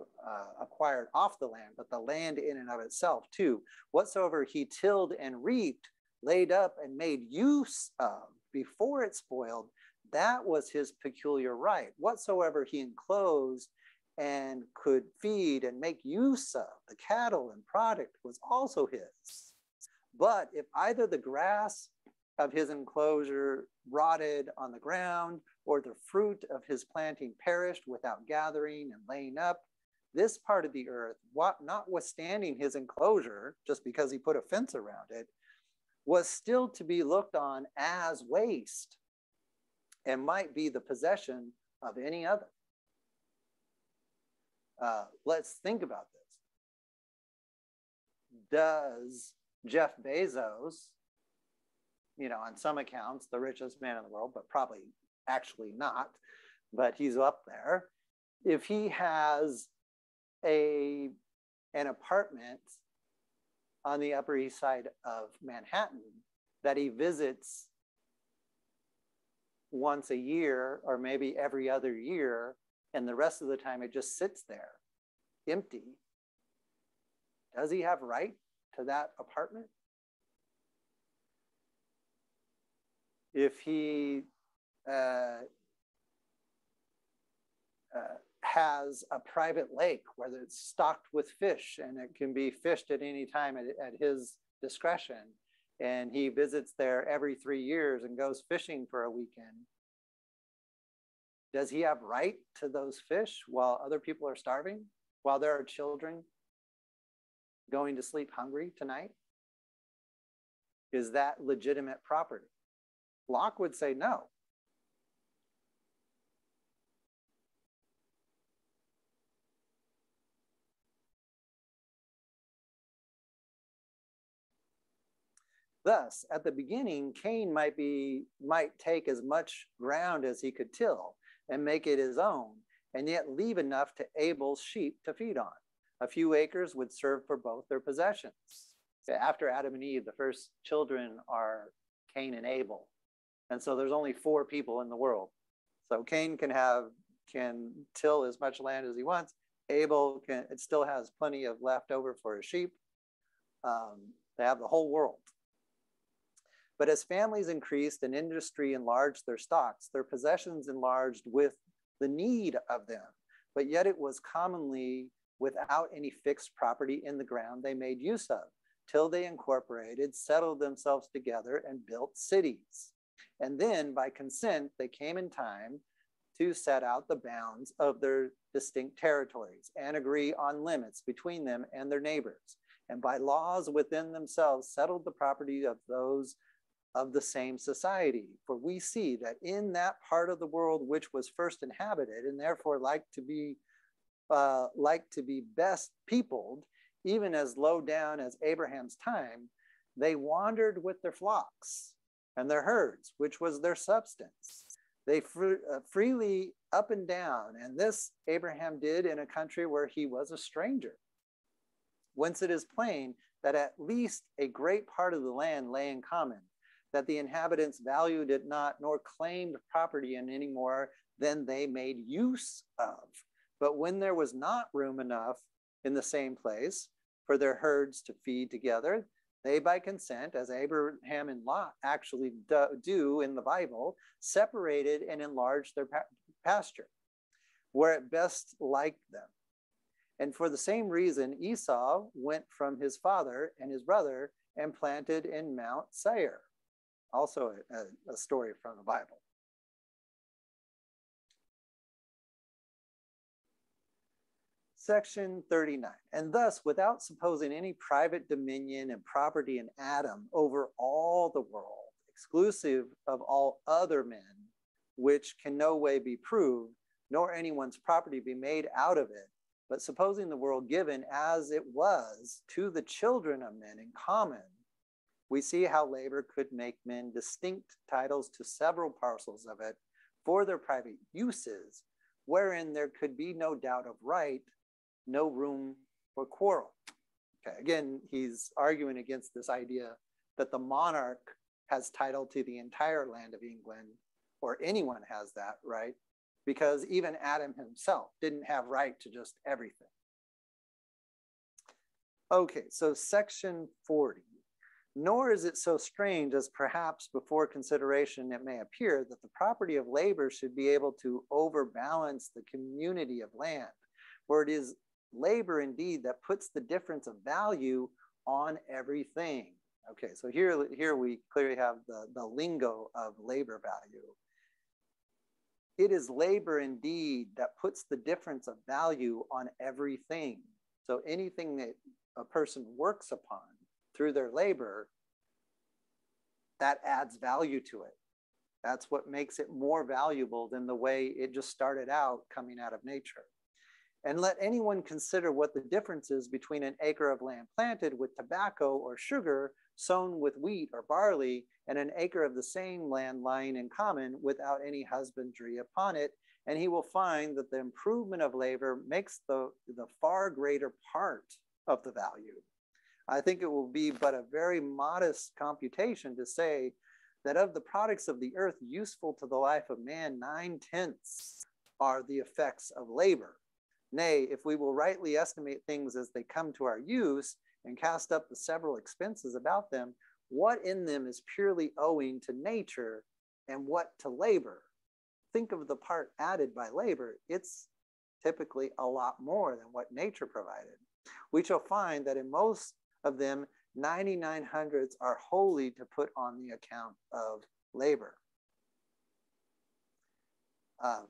uh, acquired off the land, but the land in and of itself too. Whatsoever he tilled and reaped laid up and made use of before it spoiled, that was his peculiar right. Whatsoever he enclosed and could feed and make use of, the cattle and product was also his. But if either the grass of his enclosure rotted on the ground, or the fruit of his planting perished without gathering and laying up, this part of the earth, what notwithstanding his enclosure, just because he put a fence around it, was still to be looked on as waste and might be the possession of any other. Uh, let's think about this. Does Jeff Bezos, you know, on some accounts, the richest man in the world, but probably actually not, but he's up there. If he has a an apartment on the Upper East Side of Manhattan that he visits once a year or maybe every other year, and the rest of the time it just sits there empty. Does he have right to that apartment? If he Uh, uh, has a private lake where it's stocked with fish and it can be fished at any time at, at his discretion. And he visits there every three years and goes fishing for a weekend. Does he have right to those fish while other people are starving? While there are children going to sleep hungry tonight? Is that legitimate property? Locke would say no. Thus, at the beginning, Cain might be might take as much ground as he could till and make it his own, and yet leave enough to Abel's sheep to feed on. A few acres would serve for both their possessions. After Adam and Eve, the first children are Cain and Abel. And so there's only four people in the world. So Cain can have can till as much land as he wants. Abel can it still has plenty of left over for his sheep. Um, they have the whole world. But as families increased and industry enlarged their stocks, their possessions enlarged with the need of them. But yet it was commonly without any fixed property in the ground they made use of, till they incorporated, settled themselves together, and built cities. And then by consent, they came in time to set out the bounds of their distinct territories and agree on limits between them and their neighbors. And by laws within themselves, settled the property of those of the same society. For we see that in that part of the world which was first inhabited and therefore like to be uh, like to be best peopled, even as low down as Abraham's time, they wandered with their flocks and their herds, which was their substance. They fr- uh, freely up and down, and this Abraham did in a country where he was a stranger. Whence it is plain that at least a great part of the land lay in common, that the inhabitants valued it not, nor claimed property in any more than they made use of. But when there was not room enough in the same place for their herds to feed together, they, by consent, as Abraham and Lot actually do in the Bible, separated and enlarged their pasture where it best liked them. And for the same reason, Esau went from his father and his brother and planted in Mount Seir. Also, a, a story from the Bible. Section 39. And thus, without supposing any private dominion and property in Adam over all the world, exclusive of all other men, which can no way be proved, nor anyone's property be made out of it, but supposing the world given as it was to the children of men in common, we see how labor could make men distinct titles to several parcels of it for their private uses, wherein there could be no doubt of right no room for quarrel. Okay, again, he's arguing against this idea that the monarch has title to the entire land of England, or anyone has that, right? Because even Adam himself didn't have right to just everything. Okay, so section 40. Nor is it so strange as perhaps before consideration it may appear that the property of labor should be able to overbalance the community of land, for it is labor indeed that puts the difference of value on everything. Okay, so here, here we clearly have the, the lingo of labor value. It is labor indeed that puts the difference of value on everything. So anything that a person works upon through their labor, that adds value to it. That's what makes it more valuable than the way it just started out coming out of nature. And let anyone consider what the difference is between an acre of land planted with tobacco or sugar, sown with wheat or barley, and an acre of the same land lying in common without any husbandry upon it. And he will find that the improvement of labor makes the, the far greater part of the value. I think it will be but a very modest computation to say that of the products of the earth useful to the life of man, nine tenths are the effects of labor. Nay, if we will rightly estimate things as they come to our use and cast up the several expenses about them, what in them is purely owing to nature and what to labor? Think of the part added by labor. It's typically a lot more than what nature provided. We shall find that in most of them, 99 hundredths are wholly to put on the account of labor. Um,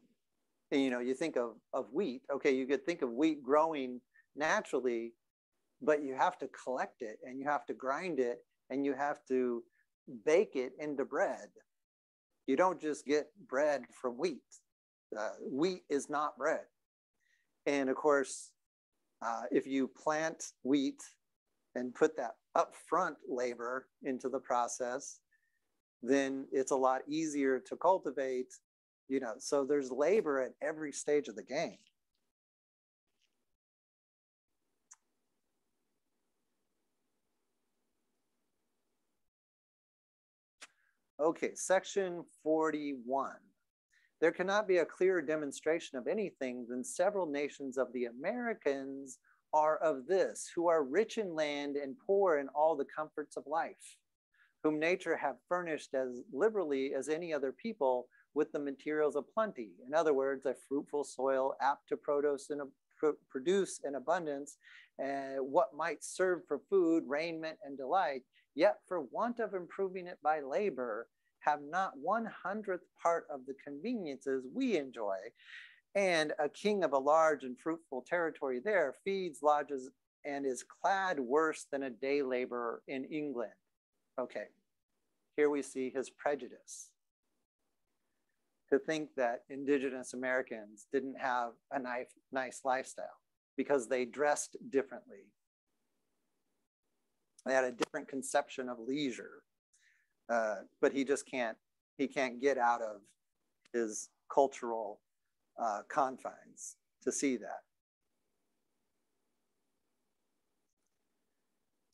you know, you think of, of wheat, okay, you could think of wheat growing naturally, but you have to collect it and you have to grind it and you have to bake it into bread. You don't just get bread from wheat. Uh, wheat is not bread. And of course, uh, if you plant wheat and put that upfront labor into the process, then it's a lot easier to cultivate you know so there's labor at every stage of the game. Okay section 41 there cannot be a clearer demonstration of anything than several nations of the americans are of this who are rich in land and poor in all the comforts of life whom nature have furnished as liberally as any other people with the materials of plenty. In other words, a fruitful soil apt to produce in, a, produce in abundance uh, what might serve for food, raiment, and delight, yet for want of improving it by labor, have not one hundredth part of the conveniences we enjoy. And a king of a large and fruitful territory there feeds, lodges, and is clad worse than a day laborer in England. Okay, here we see his prejudice to think that indigenous Americans didn't have a nice, nice lifestyle because they dressed differently. They had a different conception of leisure, uh, but he just can't, he can't get out of his cultural uh, confines to see that.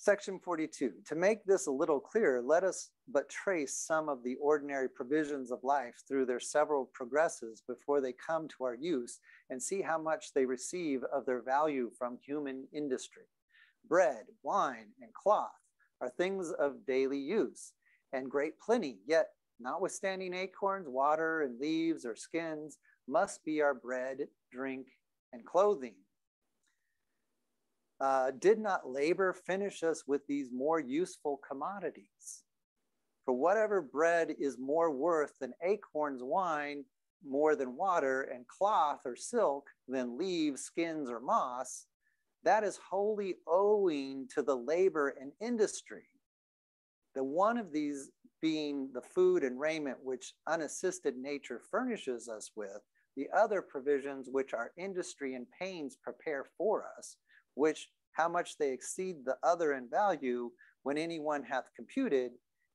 Section 42, to make this a little clearer, let us but trace some of the ordinary provisions of life through their several progresses before they come to our use and see how much they receive of their value from human industry. Bread, wine, and cloth are things of daily use and great plenty, yet notwithstanding acorns, water, and leaves or skins must be our bread, drink, and clothing uh, did not labor finish us with these more useful commodities? For whatever bread is more worth than acorns, wine, more than water, and cloth or silk than leaves, skins, or moss, that is wholly owing to the labor and industry. The one of these being the food and raiment which unassisted nature furnishes us with, the other provisions which our industry and pains prepare for us, which how much they exceed the other in value when anyone hath computed,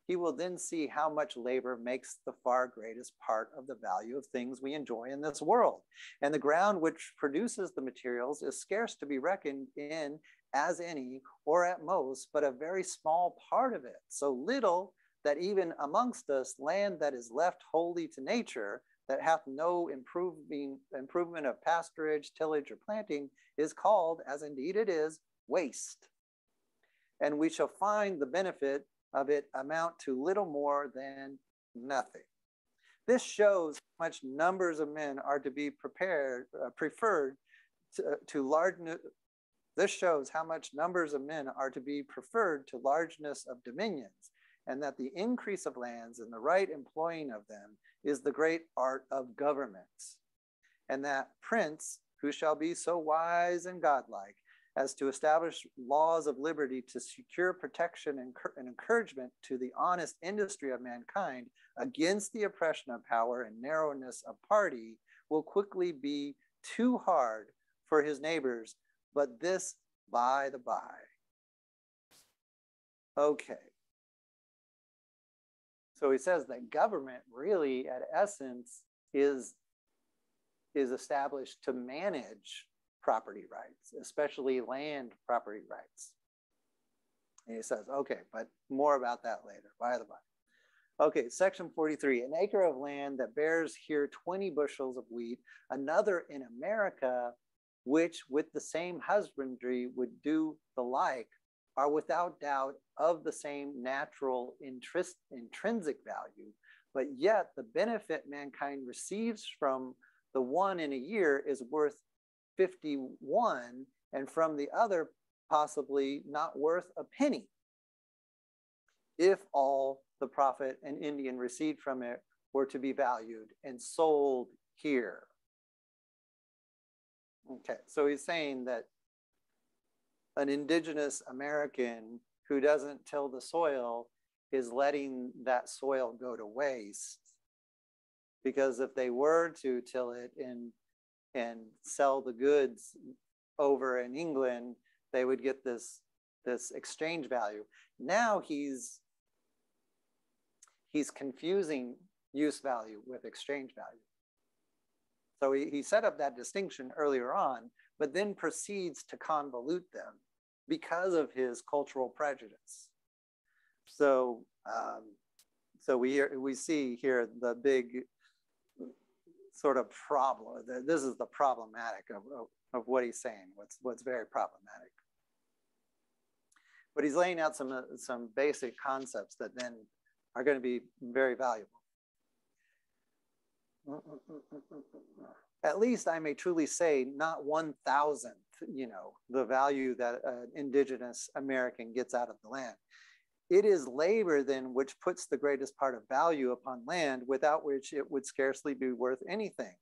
he will then see how much labor makes the far greatest part of the value of things we enjoy in this world. And the ground which produces the materials is scarce to be reckoned in as any, or at most, but a very small part of it. So little that even amongst us, land that is left wholly to nature, that hath no improving, improvement of pasturage, tillage, or planting, is called, as indeed it is, waste. And we shall find the benefit of it amount to little more than nothing. This shows how much numbers of men are to be prepared, uh, preferred to, to large. This shows how much numbers of men are to be preferred to largeness of dominions, and that the increase of lands and the right employing of them is the great art of governments. And that prince, who shall be so wise and godlike as to establish laws of liberty to secure protection and, and, encouragement to the honest industry of mankind against the oppression of power and narrowness of party will quickly be too hard for his neighbors, but this by the by. Okay. So he says that government really, at essence, is, is established to manage property rights, especially land property rights. And he says, okay, but more about that later, by the by. Okay, section 43, an acre of land that bears here 20 bushels of wheat, another in America, which with the same husbandry would do the like, are without doubt of the same natural intrinsic value, but yet the benefit mankind receives from the one in a year is worth 51, and from the other, possibly not worth a penny. If all the profit an Indian received from it were to be valued and sold here. Okay, so he's saying that an indigenous American who doesn't till the soil is letting that soil go to waste. Because if they were to till it in and sell the goods over in England, they would get this, this exchange value. Now he's, he's confusing use value with exchange value. So he, he set up that distinction earlier on, but then proceeds to convolute them because of his cultural prejudice. So, um, so we, we see here the big sort of problem. This is the problematic of, of, of what he's saying, what's, what's very problematic. But he's laying out some, uh, some basic concepts that then are going to be very valuable. At least I may truly say not one thousandth, you know, the value that an indigenous American gets out of the land. It is labor then which puts the greatest part of value upon land, without which it would scarcely be worth anything.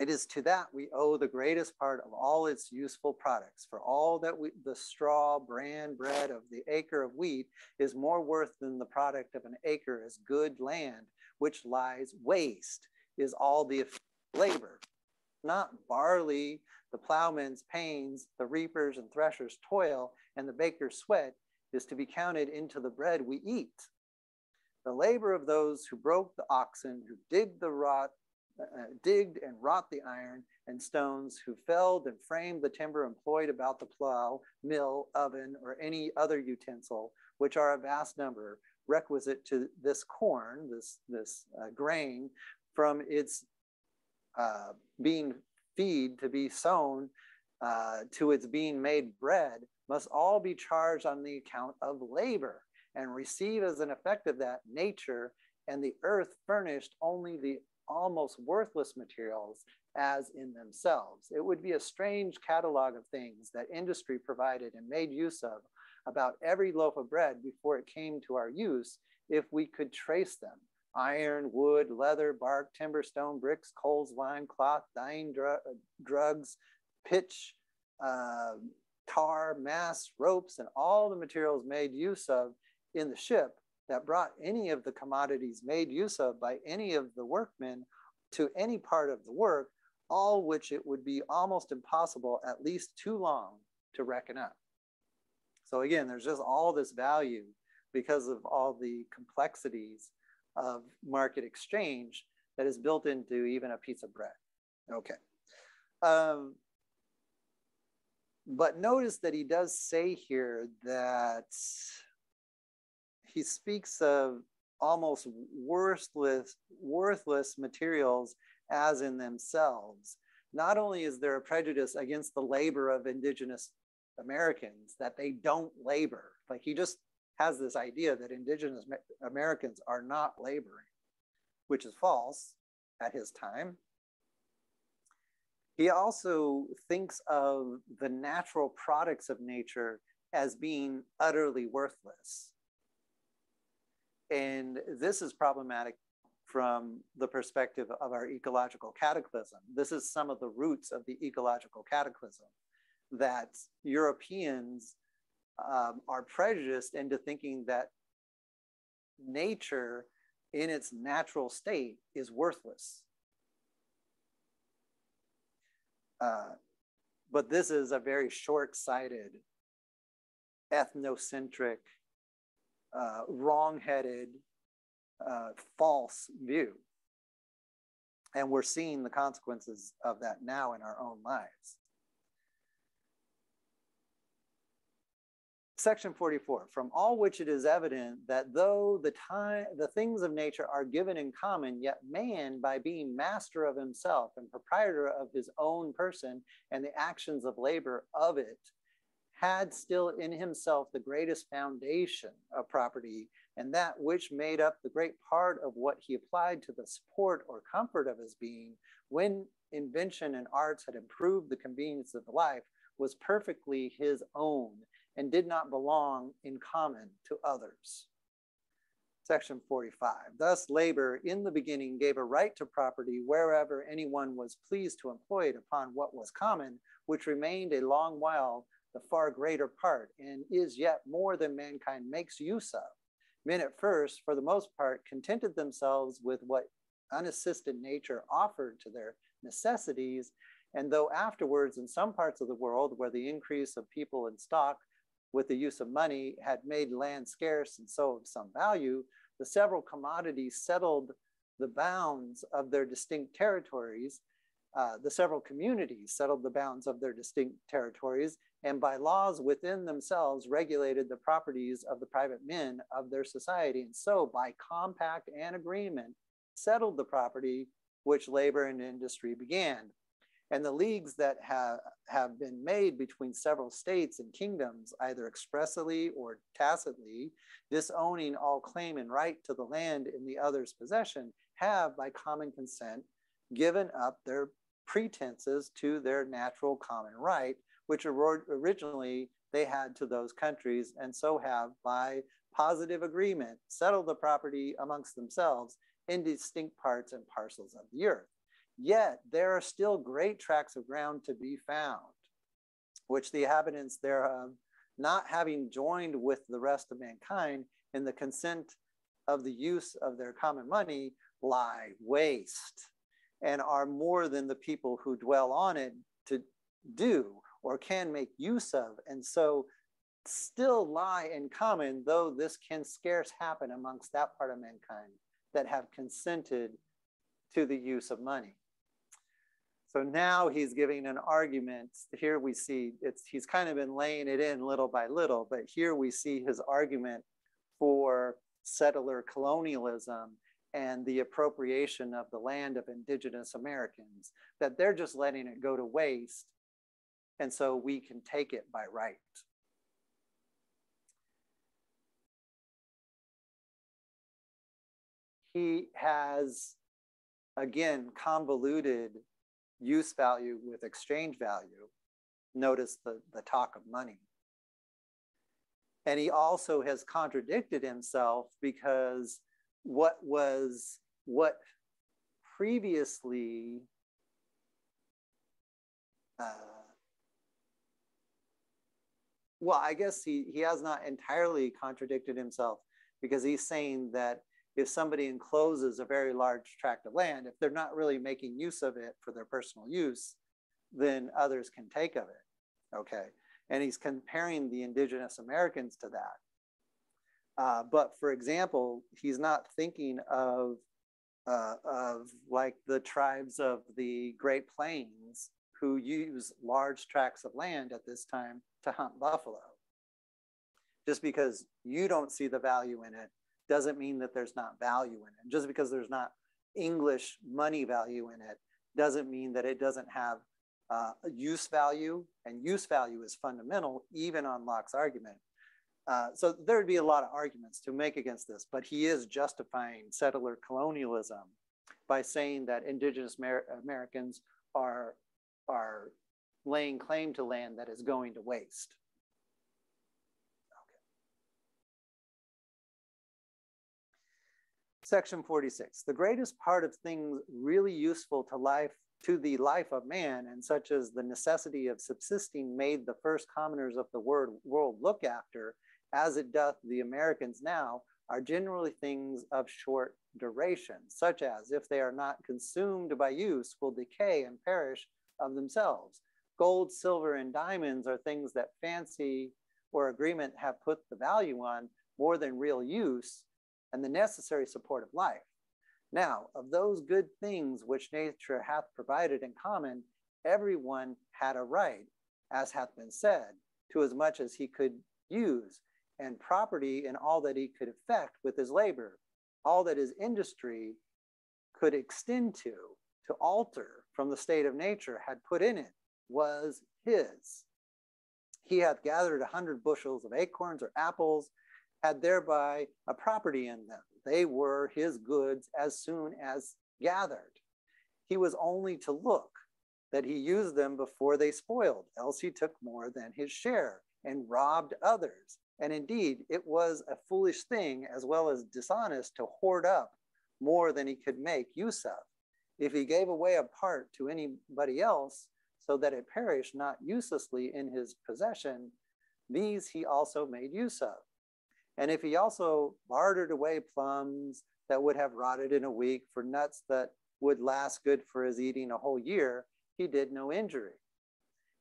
It is to that we owe the greatest part of all its useful products. For all that we, the straw, bran, bread of the acre of wheat is more worth than the product of an acre as good land, which lies waste, is all the labor. Not barley, the plowman's pains, the reapers and threshers' toil, and the baker's sweat is to be counted into the bread we eat. The labor of those who broke the oxen, who digged the rot, uh, digged and wrought the iron and stones, who felled and framed the timber employed about the plow, mill, oven, or any other utensil, which are a vast number, requisite to this corn, this, this uh, grain, from its uh, being feed to be sown uh, to its being made bread, must all be charged on the account of labor and receive as an effect of that nature and the earth furnished only the almost worthless materials as in themselves. It would be a strange catalog of things that industry provided and made use of about every loaf of bread before it came to our use if we could trace them. Iron, wood, leather, bark, timber, stone, bricks, coals, lime, cloth, dyeing dr drugs, pitch, uh, tar, masts, ropes, and all the materials made use of in the ship that brought any of the commodities made use of by any of the workmen to any part of the work, all which it would be almost impossible, at least too long, to reckon up. So again, there's just all this value because of all the complexities of market exchange that is built into even a piece of bread. Okay. Um, but notice that he does say here that he speaks of almost worthless, worthless materials as in themselves. Not only is there a prejudice against the labor of indigenous Americans that they don't labor, like he just has this idea that indigenous Americans are not laboring, which is false at his time. He also thinks of the natural products of nature as being utterly worthless. And this is problematic from the perspective of our ecological cataclysm. This is some of the roots of the ecological cataclysm that Europeans um, are prejudiced into thinking that nature in its natural state is worthless. Uh, but this is a very short sighted, ethnocentric uh, wrong-headed, uh, false view. And we're seeing the consequences of that now in our own lives. Section 44, from all which it is evident that though the time the things of nature are given in common, yet man, by being master of himself and proprietor of his own person and the actions of labor of it, had still in himself the greatest foundation of property, and that which made up the great part of what he applied to the support or comfort of his being, when invention and arts had improved the convenience of life, was perfectly his own and did not belong in common to others. Section 45. Thus, labor in the beginning gave a right to property wherever anyone was pleased to employ it upon what was common, which remained a long while the far greater part, and is yet more than mankind makes use of. Men at first, for the most part, contented themselves with what unassisted nature offered to their necessities. And though afterwards, in some parts of the world where the increase of people and stock with the use of money had made land scarce and so of some value, the several commodities settled the bounds of their distinct territories. Uh, the several communities settled the bounds of their distinct territories and by laws within themselves regulated the properties of the private men of their society. And so by compact and agreement settled the property which labor and industry began. And the leagues that have, have been made between several states and kingdoms, either expressly or tacitly, disowning all claim and right to the land in the other's possession, have by common consent given up their pretenses to their natural common right which originally they had to those countries, and so have, by positive agreement, settled the property amongst themselves in distinct parts and parcels of the earth. Yet there are still great tracts of ground to be found, which the inhabitants thereof, not having joined with the rest of mankind in the consent of the use of their common money, lie waste and are more than the people who dwell on it to do or can make use of. And so still lie in common, though this can scarce happen amongst that part of mankind that have consented to the use of money. So now he's giving an argument. Here we see it's he's kind of been laying it in little by little, but here we see his argument for settler colonialism and the appropriation of the land of indigenous Americans, that they're just letting it go to waste. And so we can take it by right. He has, again, convoluted use value with exchange value. Notice the, the talk of money. And he also has contradicted himself because what was, what previously uh, well, I guess he, he has not entirely contradicted himself because he's saying that if somebody encloses a very large tract of land, if they're not really making use of it for their personal use, then others can take of it. Okay. And he's comparing the indigenous Americans to that. Uh, but for example, he's not thinking of, uh, of like the tribes of the Great Plains who use large tracts of land at this time to hunt buffalo. Just because you don't see the value in it doesn't mean that there's not value in it. Just because there's not English money value in it doesn't mean that it doesn't have uh, use value, and use value is fundamental even on Locke's argument. Uh, so there would be a lot of arguments to make against this, but he is justifying settler colonialism by saying that indigenous Amer Americans are, are laying claim to land that is going to waste. Section 46, the greatest part of things really useful to life, to the life of man, and such as the necessity of subsisting made the first commoners of the word, world look after, as it doth the Americans now, are generally things of short duration, such as, if they are not consumed by use, will decay and perish of themselves. Gold, silver, and diamonds are things that fancy or agreement have put the value on more than real use, and the necessary support of life. Now, of those good things which nature hath provided in common, everyone had a right, as hath been said, to as much as he could use, and property in all that he could effect with his labor, all that his industry could extend to, to alter from the state of nature had put in it, was his. He hath gathered a hundred bushels of acorns or apples, had thereby a property in them. They were his goods as soon as gathered. He was only to look that he used them before they spoiled, else he took more than his share and robbed others. And indeed, it was a foolish thing as well as dishonest to hoard up more than he could make use of. If he gave away a part to anybody else so that it perished not uselessly in his possession, these he also made use of. And if he also bartered away plums that would have rotted in a week for nuts that would last good for his eating a whole year, he did no injury.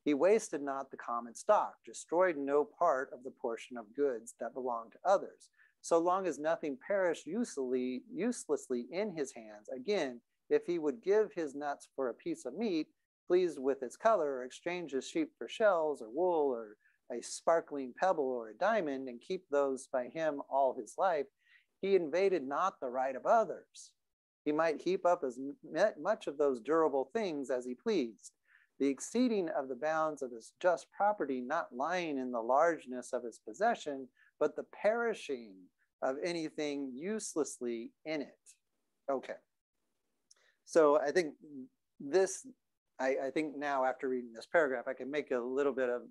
He wasted not the common stock, destroyed no part of the portion of goods that belonged to others. So long as nothing perished uselessly, uselessly in his hands, again, if he would give his nuts for a piece of meat, pleased with its color, or exchange his sheep for shells or wool or a sparkling pebble or a diamond and keep those by him all his life, he invaded not the right of others. He might heap up as much of those durable things as he pleased. The exceeding of the bounds of his just property not lying in the largeness of his possession, but the perishing of anything uselessly in it. Okay. So I think this, I, I think now after reading this paragraph, I can make a little bit of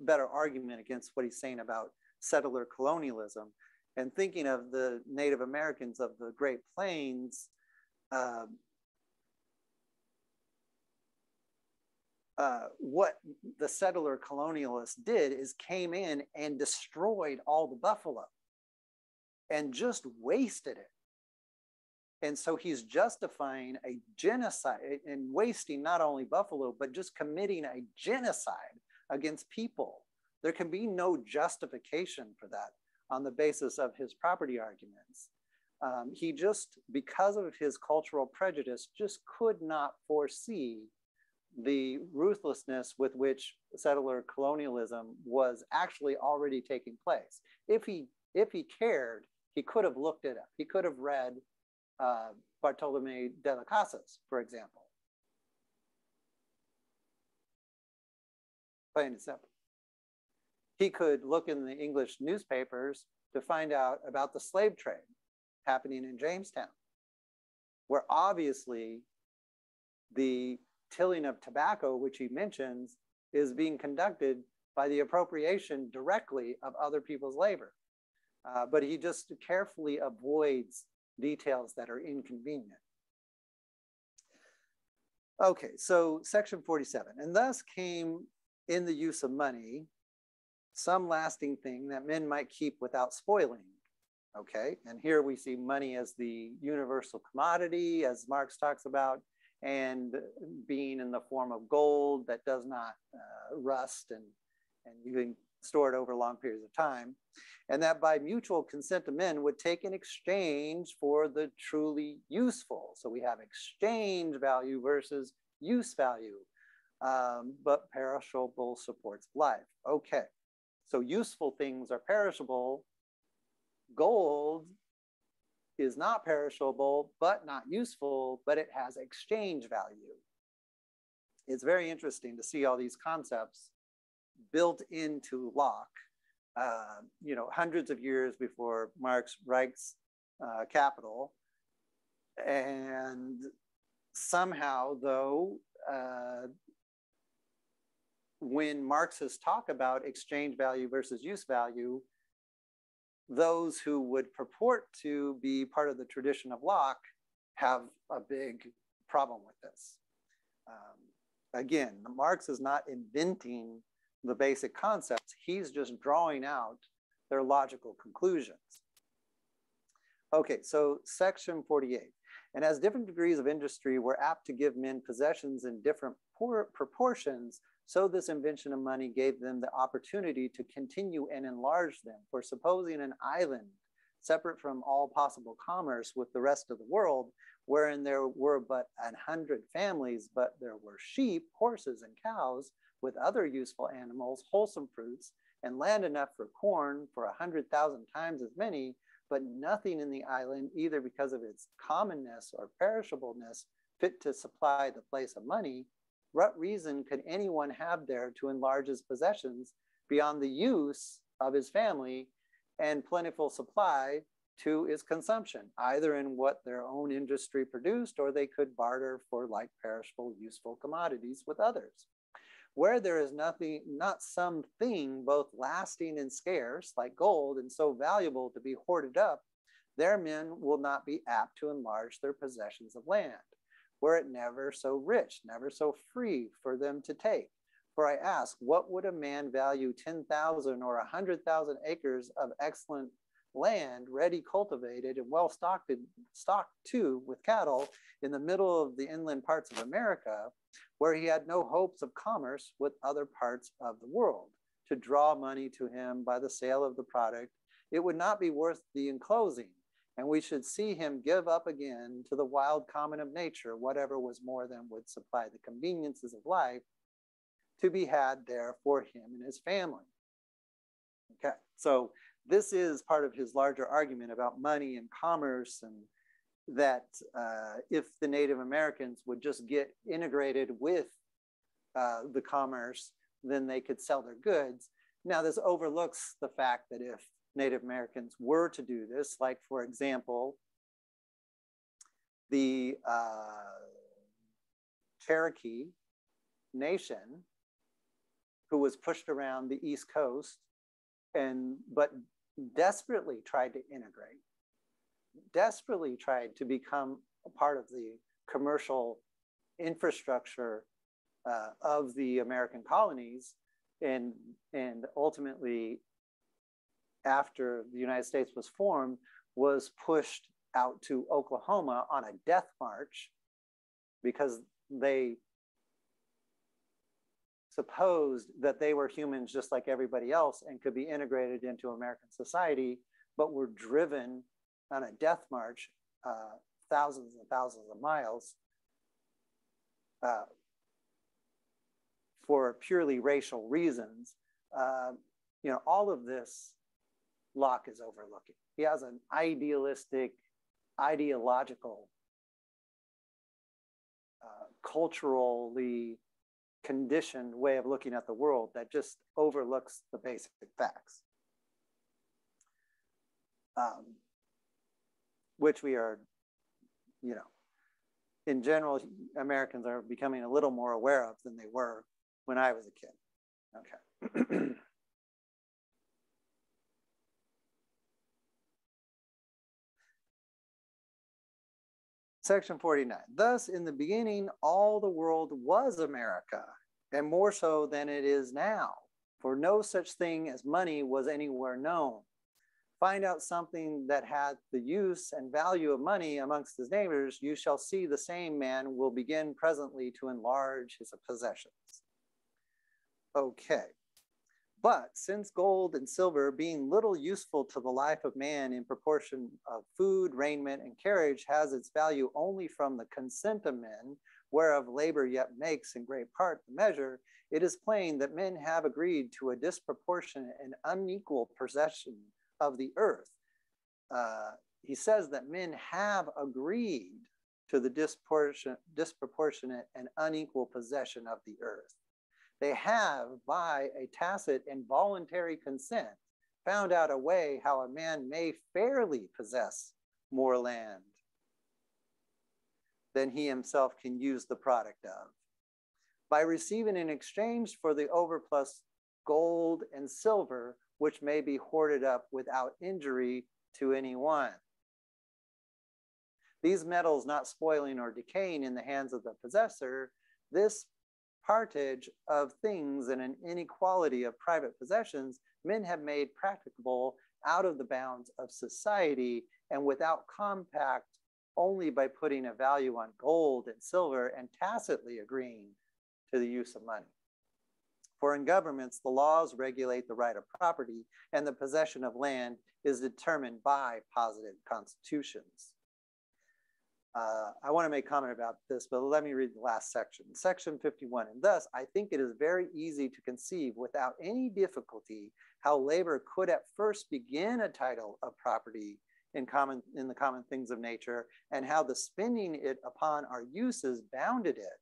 better argument against what he's saying about settler colonialism. And thinking of the Native Americans of the Great Plains, uh, uh, what the settler colonialists did is came in and destroyed all the buffalo and just wasted it. And so he's justifying a genocide and wasting not only buffalo, but just committing a genocide against people. There can be no justification for that on the basis of his property arguments. Um, he just, because of his cultural prejudice, just could not foresee the ruthlessness with which settler colonialism was actually already taking place. If he if he cared, he could have looked it up. He could have read uh, Bartolome de las Casas, for example. Plain and simple. He could look in the English newspapers to find out about the slave trade happening in Jamestown, where obviously the tilling of tobacco, which he mentions, is being conducted by the appropriation directly of other people's labor. Uh, but he just carefully avoids details that are inconvenient. Okay, so section 47, and thus came in the use of money, some lasting thing that men might keep without spoiling. Okay, and here we see money as the universal commodity, as Marx talks about, and being in the form of gold that does not uh, rust and, and you can store it over long periods of time. And that by mutual consent of men would take in exchange for the truly useful. So we have exchange value versus use value, um, but perishable supports life. Okay, so useful things are perishable. Gold is not perishable, but not useful, but it has exchange value. It's very interesting to see all these concepts built into Locke, uh, you know, hundreds of years before Marx writes uh, Capital. And somehow, though, uh, when Marxists talk about exchange value versus use value, those who would purport to be part of the tradition of Locke have a big problem with this. Um, again, Marx is not inventing the basic concepts, he's just drawing out their logical conclusions. Okay, so section 48. And as different degrees of industry were apt to give men possessions in different proportions, so this invention of money gave them the opportunity to continue and enlarge them. For supposing an island separate from all possible commerce with the rest of the world, wherein there were but an hundred families, but there were sheep, horses, and cows, with other useful animals, wholesome fruits, and land enough for corn for a hundred thousand times as many, but nothing in the island, either because of its commonness or perishableness, fit to supply the place of money, what reason could anyone have there to enlarge his possessions beyond the use of his family and plentiful supply to his consumption, either in what their own industry produced or they could barter for like perishable, useful commodities with others? Where there is nothing, not something both lasting and scarce, like gold, and so valuable to be hoarded up, their men will not be apt to enlarge their possessions of land were it never so rich, never so free for them to take. For I ask, what would a man value 10,000 or 100,000 acres of excellent land, ready cultivated and well stocked, stocked too with cattle in the middle of the inland parts of America, where he had no hopes of commerce with other parts of the world to draw money to him by the sale of the product? It would not be worth the enclosing and we should see him give up again to the wild common of nature whatever was more than would supply the conveniences of life to be had there for him and his family. Okay, so this is part of his larger argument about money and commerce and that uh, if the Native Americans would just get integrated with uh, the commerce, then they could sell their goods. Now, this overlooks the fact that if Native Americans were to do this, like, for example, the uh, Cherokee Nation, who was pushed around the East Coast and but desperately tried to integrate, desperately tried to become a part of the commercial infrastructure uh, of the American colonies. And, and ultimately, after the United States was formed, was pushed out to Oklahoma on a death march because they supposed that they were humans just like everybody else and could be integrated into American society, but were driven on a death march uh, thousands and thousands of miles uh, for purely racial reasons. Uh, you know, all of this Locke is overlooking. He has an idealistic, ideological, uh, culturally conditioned way of looking at the world that just overlooks the basic facts. Um, which we are, you know, in general, Americans are becoming a little more aware of than they were when I was a kid. Okay. Section 49. Thus, in the beginning, all the world was America, and more so than it is now, for no such thing as money was anywhere known. Find out something that had the use and value of money amongst his neighbors, you shall see the same man will begin presently to enlarge his possessions. Okay. But since gold and silver, being little useful to the life of man in proportion of food, raiment, and carriage, has its value only from the consent of men, whereof labor yet makes in great part the measure, it is plain that men have agreed to a disproportionate and unequal possession of the earth. Uh, he says that men have agreed to the disproportionate and unequal possession of the earth. They have, by a tacit and voluntary consent, found out a way how a man may fairly possess more land than he himself can use the product of. By receiving in exchange for the overplus gold and silver, which may be hoarded up without injury to anyone. These metals not spoiling or decaying in the hands of the possessor, this partage of things and an inequality of private possessions, men have made practicable out of the bounds of society and without compact only by putting a value on gold and silver and tacitly agreeing to the use of money. For in governments, the laws regulate the right of property and the possession of land is determined by positive constitutions. Uh, I want to make comment about this, but let me read the last section. Section 51. And thus, I think it is very easy to conceive without any difficulty how labor could at first begin a title of property in common in the common things of nature, and how the spending it upon our uses bounded it,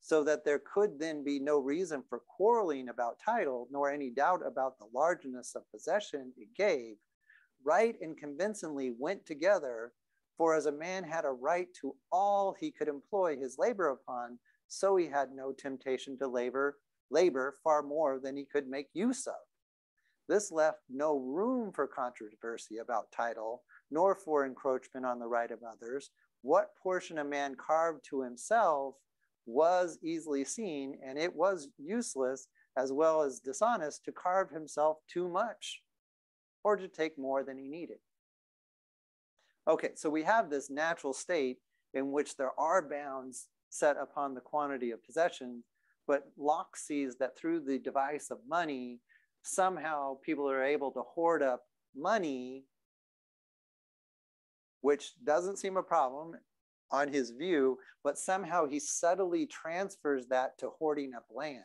so that there could then be no reason for quarreling about title, nor any doubt about the largeness of possession it gave, right and convincingly went together for as a man had a right to all he could employ his labor upon, so he had no temptation to labor, labor far more than he could make use of. This left no room for controversy about title, nor for encroachment on the right of others. What portion a man carved to himself was easily seen, and it was useless as well as dishonest to carve himself too much or to take more than he needed. Okay, so we have this natural state in which there are bounds set upon the quantity of possessions, but Locke sees that through the device of money, somehow people are able to hoard up money, which doesn't seem a problem on his view, but somehow he subtly transfers that to hoarding up land.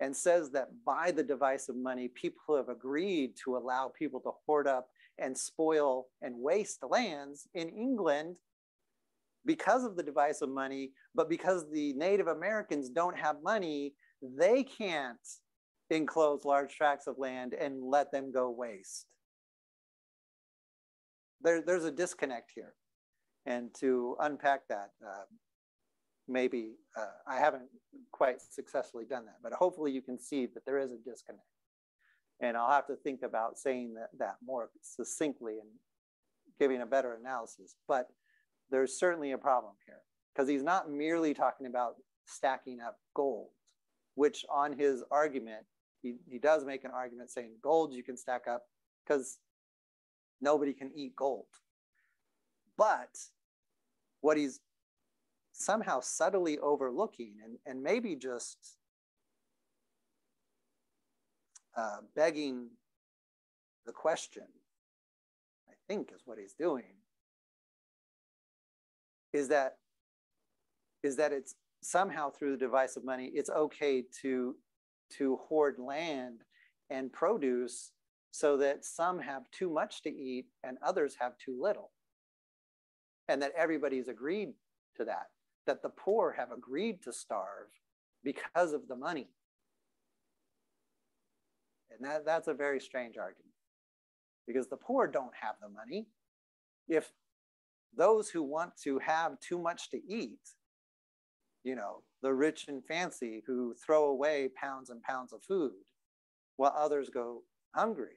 And says that by the device of money, people have agreed to allow people to hoard up and spoil and waste lands in England because of the device of money, but because the Native Americans don't have money, they can't enclose large tracts of land and let them go waste. There, there's a disconnect here. And to unpack that, uh, maybe uh, I haven't quite successfully done that, but hopefully you can see that there is a disconnect. And I'll have to think about saying that, that more succinctly and giving a better analysis. But there's certainly a problem here because he's not merely talking about stacking up gold, which on his argument, he, he does make an argument saying gold you can stack up because nobody can eat gold. But what he's somehow subtly overlooking and, and maybe just uh, begging the question, I think is what he's doing, is that is that it's somehow through the device of money, it's okay to to hoard land and produce so that some have too much to eat and others have too little. And that everybody's agreed to that, that the poor have agreed to starve because of the money. And that, that's a very strange argument because the poor don't have the money. If those who want to have too much to eat, you know, the rich and fancy who throw away pounds and pounds of food while others go hungry,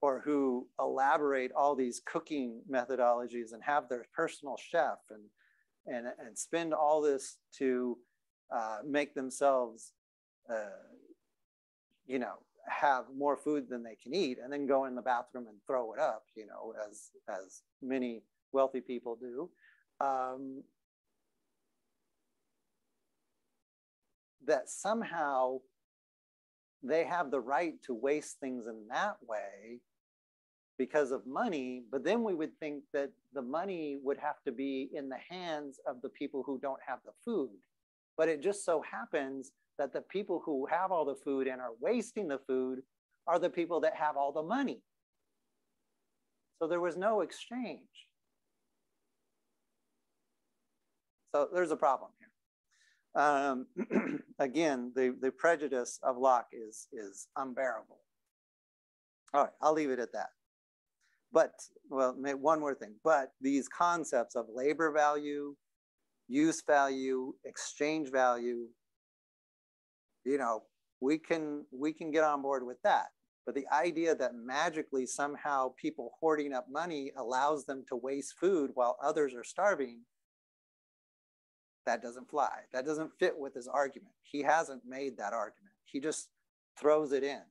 or who elaborate all these cooking methodologies and have their personal chef and and, and spend all this to uh, make themselves uh, you know, have more food than they can eat and then go in the bathroom and throw it up, you know, as, as many wealthy people do. Um, that somehow they have the right to waste things in that way because of money, but then we would think that the money would have to be in the hands of the people who don't have the food. But it just so happens that the people who have all the food and are wasting the food are the people that have all the money. So there was no exchange. So there's a problem here. Um, again, the, the prejudice of Locke is, is unbearable. All right, I'll leave it at that. But, well, one more thing. But these concepts of labor value, use value, exchange value, you know, we can we can get on board with that. But the idea that magically somehow people hoarding up money allows them to waste food while others are starving, that doesn't fly. That doesn't fit with his argument. He hasn't made that argument. He just throws it in